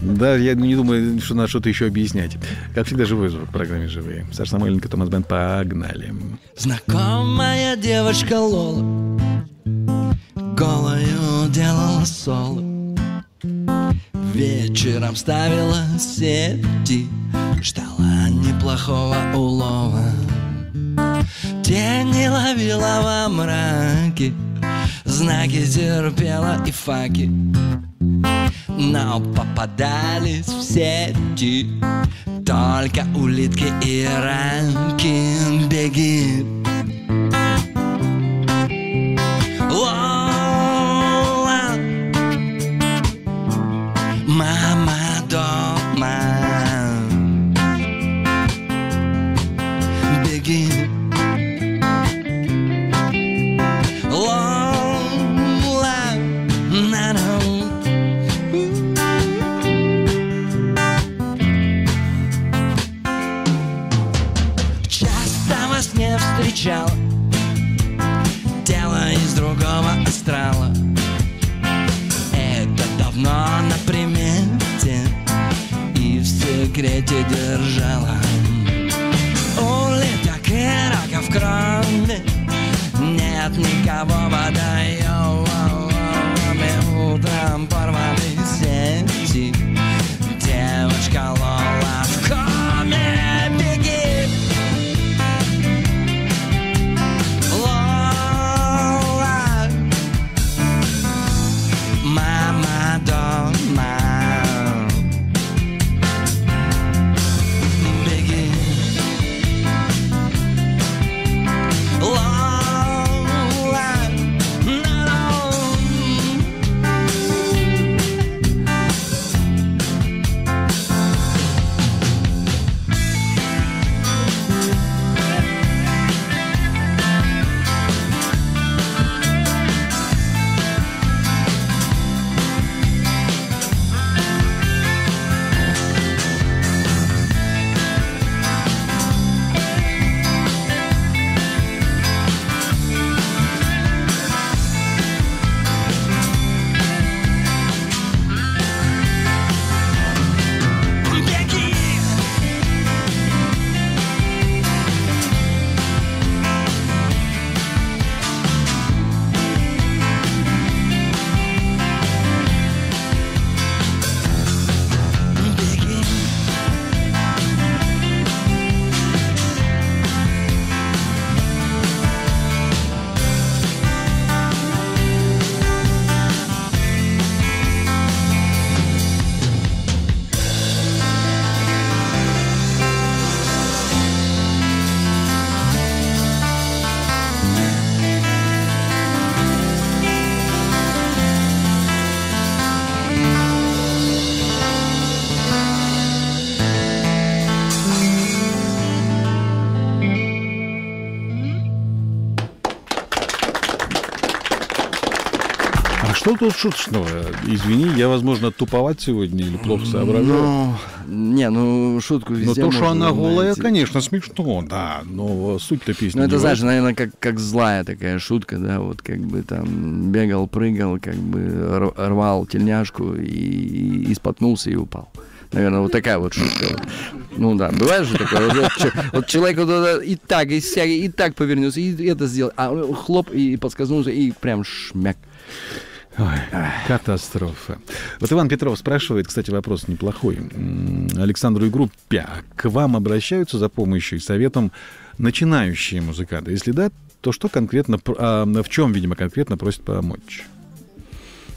Да, я не думаю, что надо что-то еще объяснять. Как всегда, живой звук в программе «Живые». Саша Самойленко, Томас Бен, погнали. Знакомая девочка Лола Голою делала соло Вечером ставила сети Ждала неплохого улова Тени ловила во мраке Знаки терпела и факи Но попадались в сети Только улитки и ранки. Беги тут шуточного? Извини, я, возможно, туповат сегодня или плохо соображаю. Ну, не, ну шутку Но везде то, что она голая, найти. конечно, смешно, да. Но суть-то песни. Ну, это, знаешь, важна. наверное, как, как злая такая шутка, да, вот как бы там бегал, прыгал, как бы рвал тельняшку и, и, и споткнулся и упал. Наверное, вот такая вот шутка. Ну да, бывает же такое. Вот, вот человек вот и так, и сяк, и так повернулся, и это сделал, а хлоп, и подскользнулся, и прям шмяк. Ой, катастрофа. Вот Иван Петров спрашивает, кстати, вопрос неплохой. Александру и группе. а К вам обращаются за помощью и советом начинающие музыканты? Если да, то что конкретно, а, в чем, видимо, конкретно просят помочь?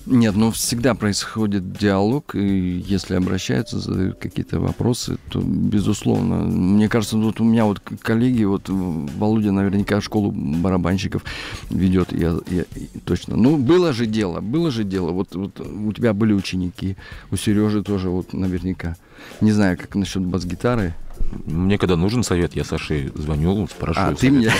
Нет, ну всегда происходит диалог, и если обращаются, задают какие-то вопросы, то безусловно. Мне кажется, вот у меня вот коллеги, вот Володя наверняка школу барабанщиков ведет, я, я- точно. Ну, было же дело, было же дело. Вот, вот у тебя были ученики, у Сережи тоже вот наверняка. Не знаю, как насчет бас-гитары. Мне когда нужен совет, я Саше звоню, спрашиваю. А, ты мне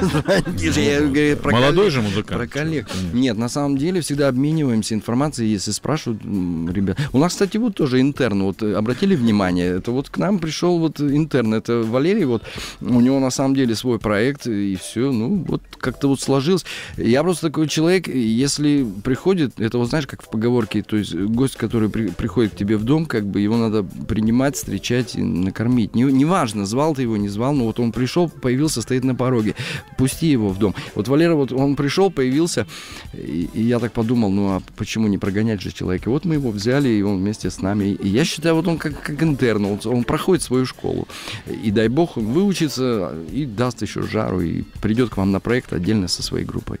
звонишь, я говорю про Молодой коллег. же музыкант. Про коллег. Нет, на самом деле всегда обмениваемся информацией, если спрашивают ребят. У нас, кстати, вот тоже интерн, вот э, обратили внимание, это вот к нам пришел вот интерн, это Валерий, вот у него на самом деле свой проект, и все, ну вот как-то вот сложилось. Я просто такой человек, если приходит, это вот знаешь, как в поговорке, то есть гость, который при- приходит к тебе в дом, как бы его надо принимать, встречать и накормить. Не- Неважно, звал ты его, не звал, но вот он пришел, появился, стоит на пороге, пусти его в дом. Вот Валера, вот он пришел, появился, и, и я так подумал, ну а почему не прогонять же человека? И вот мы его взяли, и он вместе с нами. И я считаю, вот он как, как интерн, он, он проходит свою школу. И дай бог он выучится и даст еще жару, и придет к вам на проект отдельно со своей группой.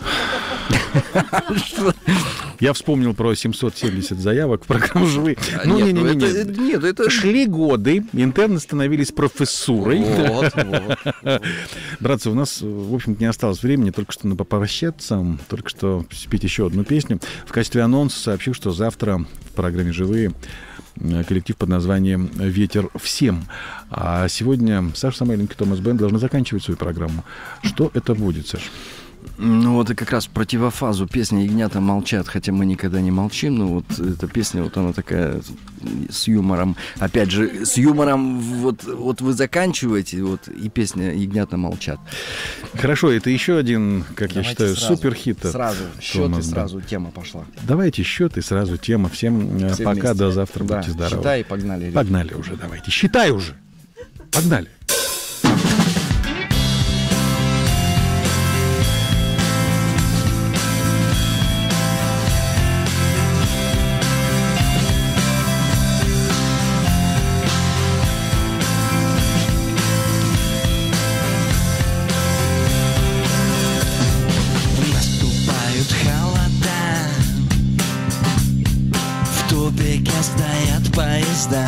Я вспомнил про 770 заявок в программу «Живые». Ну, Нет, ну, не-не-не. это- Нет, это... Шли годы, интерны становились профессурой. Братцы, у нас, в общем-то, не осталось времени только что на попрощаться, только что спеть еще одну песню. В качестве анонса сообщу, что завтра в программе «Живые» э, коллектив под названием «Ветер всем». А сегодня Саша Самойленко и Томас Бен должны заканчивать свою программу. Что это будет, Саш? Ну вот и как раз в противофазу песня «Ягнята молчат», хотя мы никогда не молчим, но вот эта песня, вот она такая с юмором, опять же, с юмором, вот, вот вы заканчиваете, вот и песня «Ягнята молчат». Хорошо, это еще один, как я Давайте считаю, сразу, суперхит. Сразу счет Тома, и да. сразу тема пошла. Давайте счет и сразу тема. Всем э, Все пока, вместе. до завтра, Да, будьте здоровы. считай и погнали. Погнали уже, давайте. Считай уже. Погнали. Поезда.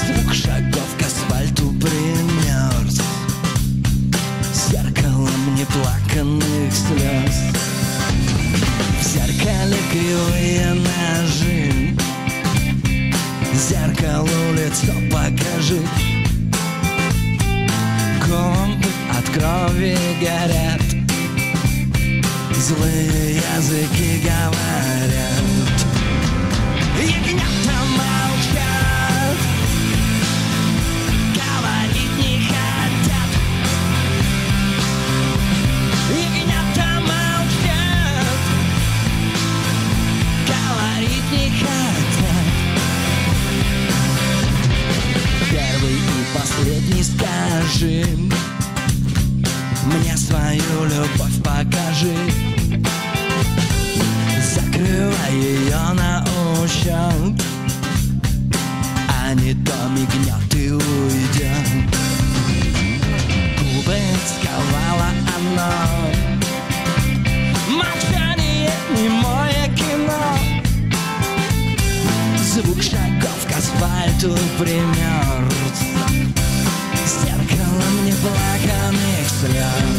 Звук шагов к асфальту примерз. Зеркалом неплаканных слез. В зеркале кривые ножи. Зеркалу лицо покажи. Губы от крови горят. Злые языки говорят Ягнята молчат Говорить не хотят Ягнята молчат Говорить не хотят Первый и последний скажи Мне свою любовь покажи. Закрывай ее на ощупь А не то мигнет и уйдет Губы сковала оно Молчание немое кино. Звук шагов к асфальту примерз. Зеркалом неплаканных слез